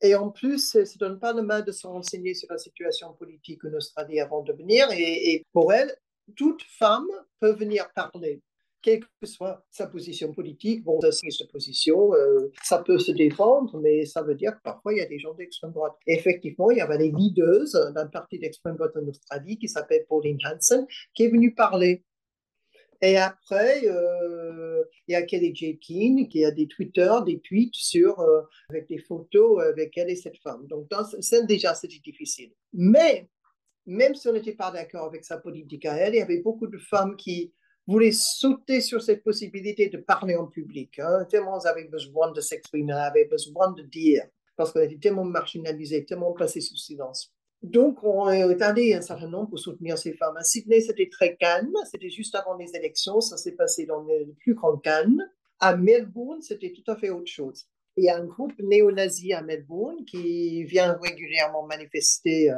Et en plus, ça ne donne pas le mal de se renseigner sur la situation politique en Australie avant de venir. Et, pour elle, toute femme peut venir parler, quelle que soit sa position politique. Bon, sa position, euh, ça peut se défendre, mais ça veut dire que parfois, il y a des gens d'extrême droite. effectivement, il y avait des leaders d'un parti d'extrême droite en Australie qui s'appelle Pauline Hanson, qui est venue parler. Et après, euh, il y a Kelly J. qui a des Twitter, des tweets sur, euh, avec des photos avec elle et cette femme. Donc, c'est déjà, c'était difficile. Mais, même si on n'était pas d'accord avec sa politique à elle, il y avait beaucoup de femmes qui voulaient sauter sur cette possibilité de parler en public. Hein. Tellement elles avaient besoin de s'exprimer, elles avaient besoin de dire, parce qu'on était tellement marginalisés, tellement placés sous silence. Donc, on est allé un certain nombre pour soutenir ces femmes. À Sydney, c'était très calme. C'était juste avant les élections. Ça s'est passé dans le plus grand calme. À Melbourne, c'était tout à fait autre chose. Il y a un groupe néo-nazi à Melbourne qui vient régulièrement manifester euh,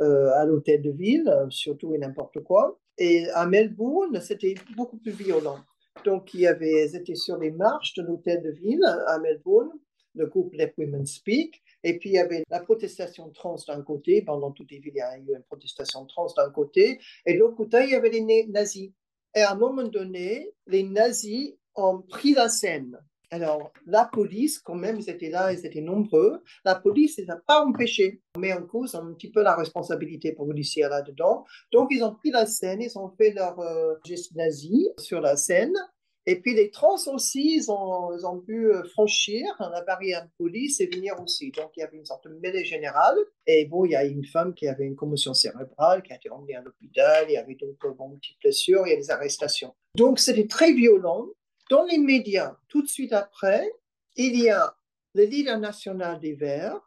euh, à l'hôtel de ville, surtout et n'importe quoi. Et à Melbourne, c'était beaucoup plus violent. Donc, il y avait, étaient sur les marches de l'hôtel de ville à Melbourne, le groupe Let Women Speak, et puis, il y avait la protestation trans d'un côté, pendant toutes les villes, il y a eu une protestation trans d'un côté, et de l'autre côté, il y avait les nazis. Et à un moment donné, les nazis ont pris la scène. Alors, la police, quand même, ils étaient là, ils étaient nombreux. La police ne les a pas empêchés. On met en cause un petit peu la responsabilité policière là-dedans. Donc, ils ont pris la scène, ils ont fait leur euh, geste nazi sur la scène. Et puis les trans aussi, ils ont, pu euh, franchir la barrière de police et venir aussi. Donc il y avait une sorte de mêlée générale. Et bon, il y a une femme qui avait une commotion cérébrale, qui a été emmenée à l'hôpital. Il y avait donc bon, petites blessures, il y a des arrestations. Donc c'était très violent. Dans les médias, tout de suite après, il y a le leader national des Verts,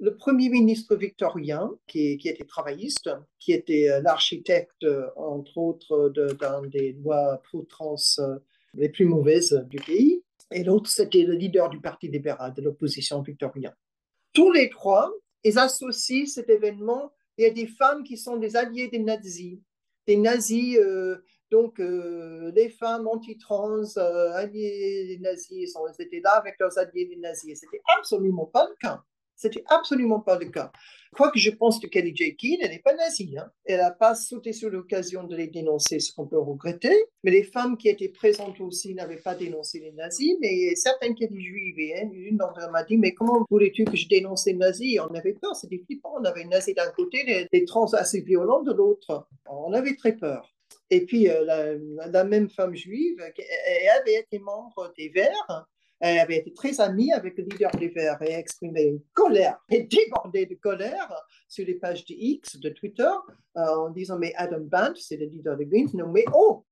le premier ministre victorien, qui, était travailliste, qui était euh, l'architecte, entre autres, d'un des lois pro-trans euh, les plus mauvaises du pays, et l'autre, c'était le leader du Parti libéral, de l'opposition victorienne. Tous les trois, ils associent cet événement. Il y a des femmes qui sont des alliés des nazis, des nazis, euh, donc euh, les femmes anti-trans, euh, alliés des nazis, ils étaient là avec leurs alliés des nazis. C'était absolument pas le cas. C'était absolument pas le cas. Quoi que je pense de Kelly Jekin, elle n'est pas nazie. Hein. Elle n'a pas sauté sur l'occasion de les dénoncer, ce qu'on peut regretter. Mais les femmes qui étaient présentes aussi n'avaient pas dénoncé les nazis. Mais certaines qui étaient juives, et une d'entre elles m'a dit Mais comment voulais-tu que je dénonce les nazis? On avait peur, c'était flippant. On avait les nazis d'un côté, les, trans assez violents de l'autre. On avait très peur. Et puis, euh, la, même femme juive, elle avait été membre des Verts, elle avait été très amie avec le leader des Verts et exprimé une colère et débordée de colère sur les pages de X, de Twitter, euh, en disant Mais Adam Band, c'est le leader des Greens, non, mais oh,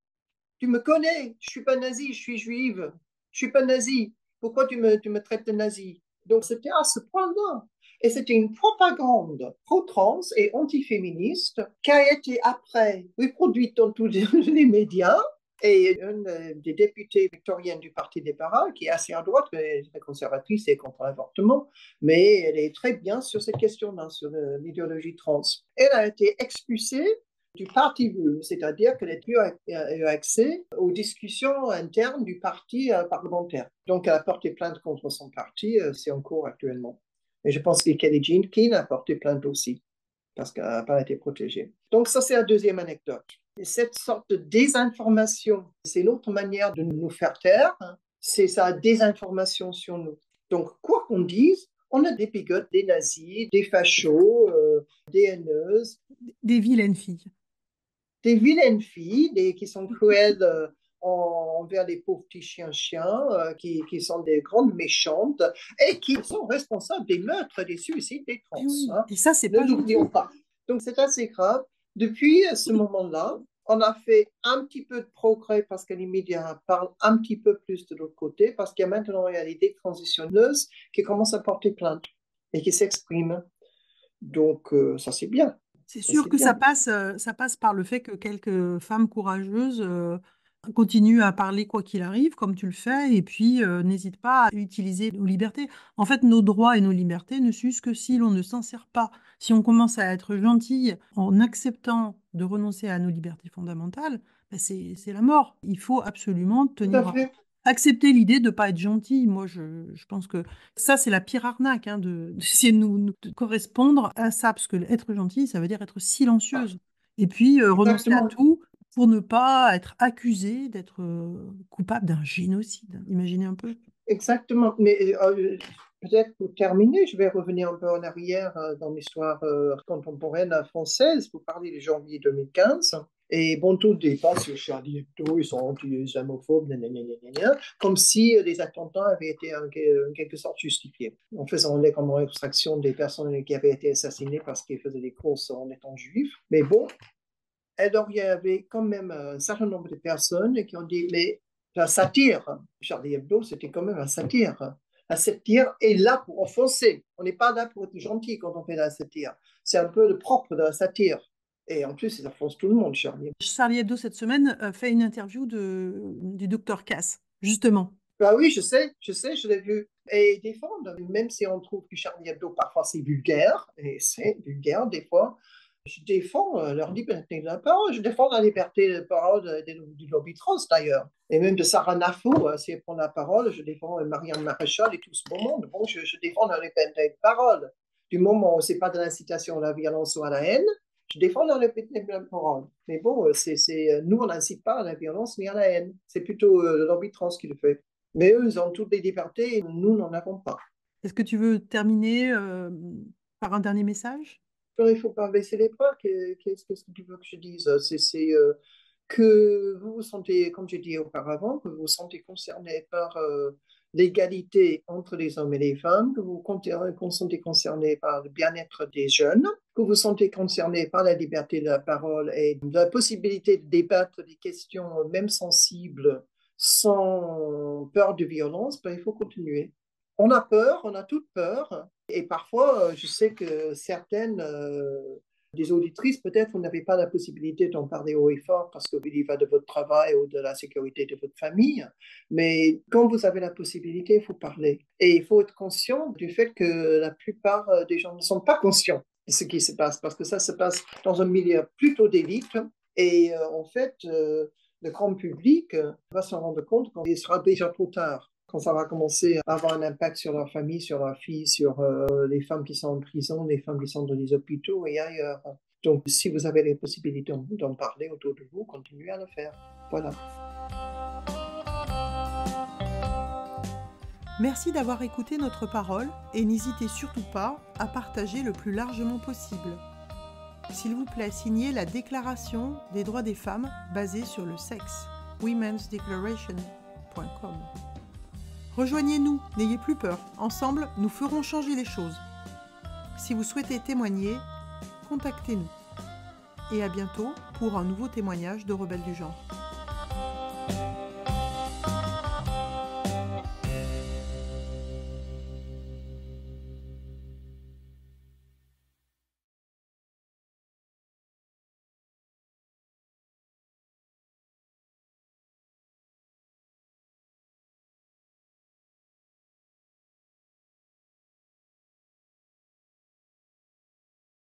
tu me connais, je suis pas nazi, je suis juive, je suis pas nazi, pourquoi tu me, tu me traites de nazi? Donc c'était à ce point-là. Et c'était une propagande pro-trans et antiféministe qui a été après reproduite dans tous les médias et une des députées victoriennes du Parti des Paras, qui est assez à droite, mais très conservatrice et contre l'avortement, mais elle est très bien sur cette question-là, sur l'idéologie trans. Elle a été expulsée du parti c'est-à-dire qu'elle n'a plus eu accès aux discussions internes du parti euh, parlementaire. Donc, elle a porté plainte contre son parti, euh, c'est en cours actuellement. Et je pense que Kelly Jean Keane a porté plainte aussi, parce qu'elle n'a pas été protégée. Donc, ça, c'est la deuxième anecdote. Et cette sorte de désinformation, c'est l'autre manière de nous faire taire, hein. c'est sa désinformation sur nous. Donc, quoi qu'on dise, on a des bigotes, des nazis, des fachos, euh, des haineuses. Des vilaines filles. Des vilaines filles des, qui sont cruelles euh, envers les pauvres petits chiens-chiens, euh, qui, qui, sont des grandes méchantes et qui sont responsables des meurtres, des suicides, des trans. Et, hein. et ça, c'est pas. Ne l'oublions pas. Donc, c'est assez grave. Depuis ce moment-là, on a fait un petit peu de progrès parce que les médias parlent un petit peu plus de l'autre côté, parce qu'il y a maintenant une réalité transitionneuses qui commencent à porter plainte et qui s'expriment. Donc, euh, ça, c'est bien. C'est sûr que ça passe, euh, ça passe par le fait que quelques femmes courageuses euh, Continue à parler quoi qu'il arrive, comme tu le fais, et puis euh, n'hésite pas à utiliser nos libertés. En fait, nos droits et nos libertés ne s'usent que si l'on ne s'en sert pas. Si on commence à être gentil en acceptant de renoncer à nos libertés fondamentales, ben, c'est la mort. Il faut absolument tenir accepter l'idée de ne pas être gentil. Moi, je, je pense que ça, c'est la pire arnaque, hein, d'essayer de, nous, de correspondre à ça, parce que être gentil, ça veut dire être silencieuse. Et puis, euh, renoncer à tout pour ne pas être accusé d'être coupable d'un génocide. Imaginez un peu. Exactement. Mais peut-être pour terminer, je vais revenir un peu en arrière dans l'histoire contemporaine française pour parler de janvier 2015. Et bon, tout dépasse sur Charlie Hebdo, ils sont anti-islamophobes, comme si les attentats avaient été en, quelque sorte justifiés, en faisant les comme extraction des personnes qui avaient été assassinées parce qu'ils faisaient des courses en étant juifs. Mais bon, alors, il y avait quand même un certain nombre de personnes qui ont dit, mais la satire, Charlie Hebdo, c'était quand même un satire. La satire est là pour offenser. On n'est pas là pour être gentil quand on fait la satire. C'est un peu le propre de la satire. Et en plus, ça offense tout le monde, Charlie Hebdo. Charlie Hebdo, cette semaine, fait une interview de, du docteur Cass, justement. Bah oui, je sais, je sais, je l'ai vu. Et défendre, même si on trouve que Charlie Hebdo, parfois, c'est vulgaire, et c'est vulgaire des fois, je défends euh, leur liberté de parole, je défends la liberté de parole du lobby trans d'ailleurs. Et même de Sarah Nafou, euh, si elle prend la parole, je défends euh, Marianne Maréchal et tout ce beau monde. Bon, je, défends la liberté de parole. Du moment où ce n'est pas de l'incitation à la violence ou à la haine, je défends la liberté de parole. Mais bon, c'est, nous, on n'incite pas à la violence ni à la haine. C'est plutôt le lobby trans qui le fait. Mais eux, ils ont toutes les libertés et nous n'en avons pas. Est-ce que tu veux terminer par un dernier message? Il ne faut pas baisser les bras. Qu'est-ce que tu veux que je dise? C'est euh, que vous vous sentez, comme j'ai dit auparavant, que vous vous sentez concerné par euh, l'égalité entre les hommes et les femmes, que vous vous sentez concerné par le bien-être des jeunes, que vous vous sentez concerné par la liberté de la parole et la possibilité de débattre des questions même sensibles sans peur de violence, ben, il faut continuer. On a peur, on a toute peur, et parfois, euh, je sais que certaines euh, des auditrices, peut-être, vous n'avez pas la possibilité d'en parler haut et fort parce qu'il va de votre travail ou de la sécurité de votre famille. Mais quand vous avez la possibilité, il faut parler. Et il faut être conscient du fait que la plupart euh, des gens ne sont pas conscients de ce qui se passe parce que ça se passe dans un milieu plutôt d'élite. Et en fait, le grand public va s'en rendre compte quand il sera déjà trop tard quand ça va commencer à avoir un impact sur leur famille, sur leur fille, sur euh, les femmes qui sont en prison, les femmes qui sont dans les hôpitaux et ailleurs. Donc, si vous avez les possibilités d'en parler autour de vous, continuez à le faire. Voilà. Merci d'avoir écouté notre parole et n'hésitez surtout pas à partager le plus largement possible. S'il vous plaît, signez la Déclaration des droits des femmes basée sur le sexe, womensdeclaration.com. Rejoignez-nous, n'ayez plus peur, ensemble nous ferons changer les choses. Si vous souhaitez témoigner, contactez-nous. Et à bientôt pour un nouveau témoignage de Rebelles du genre.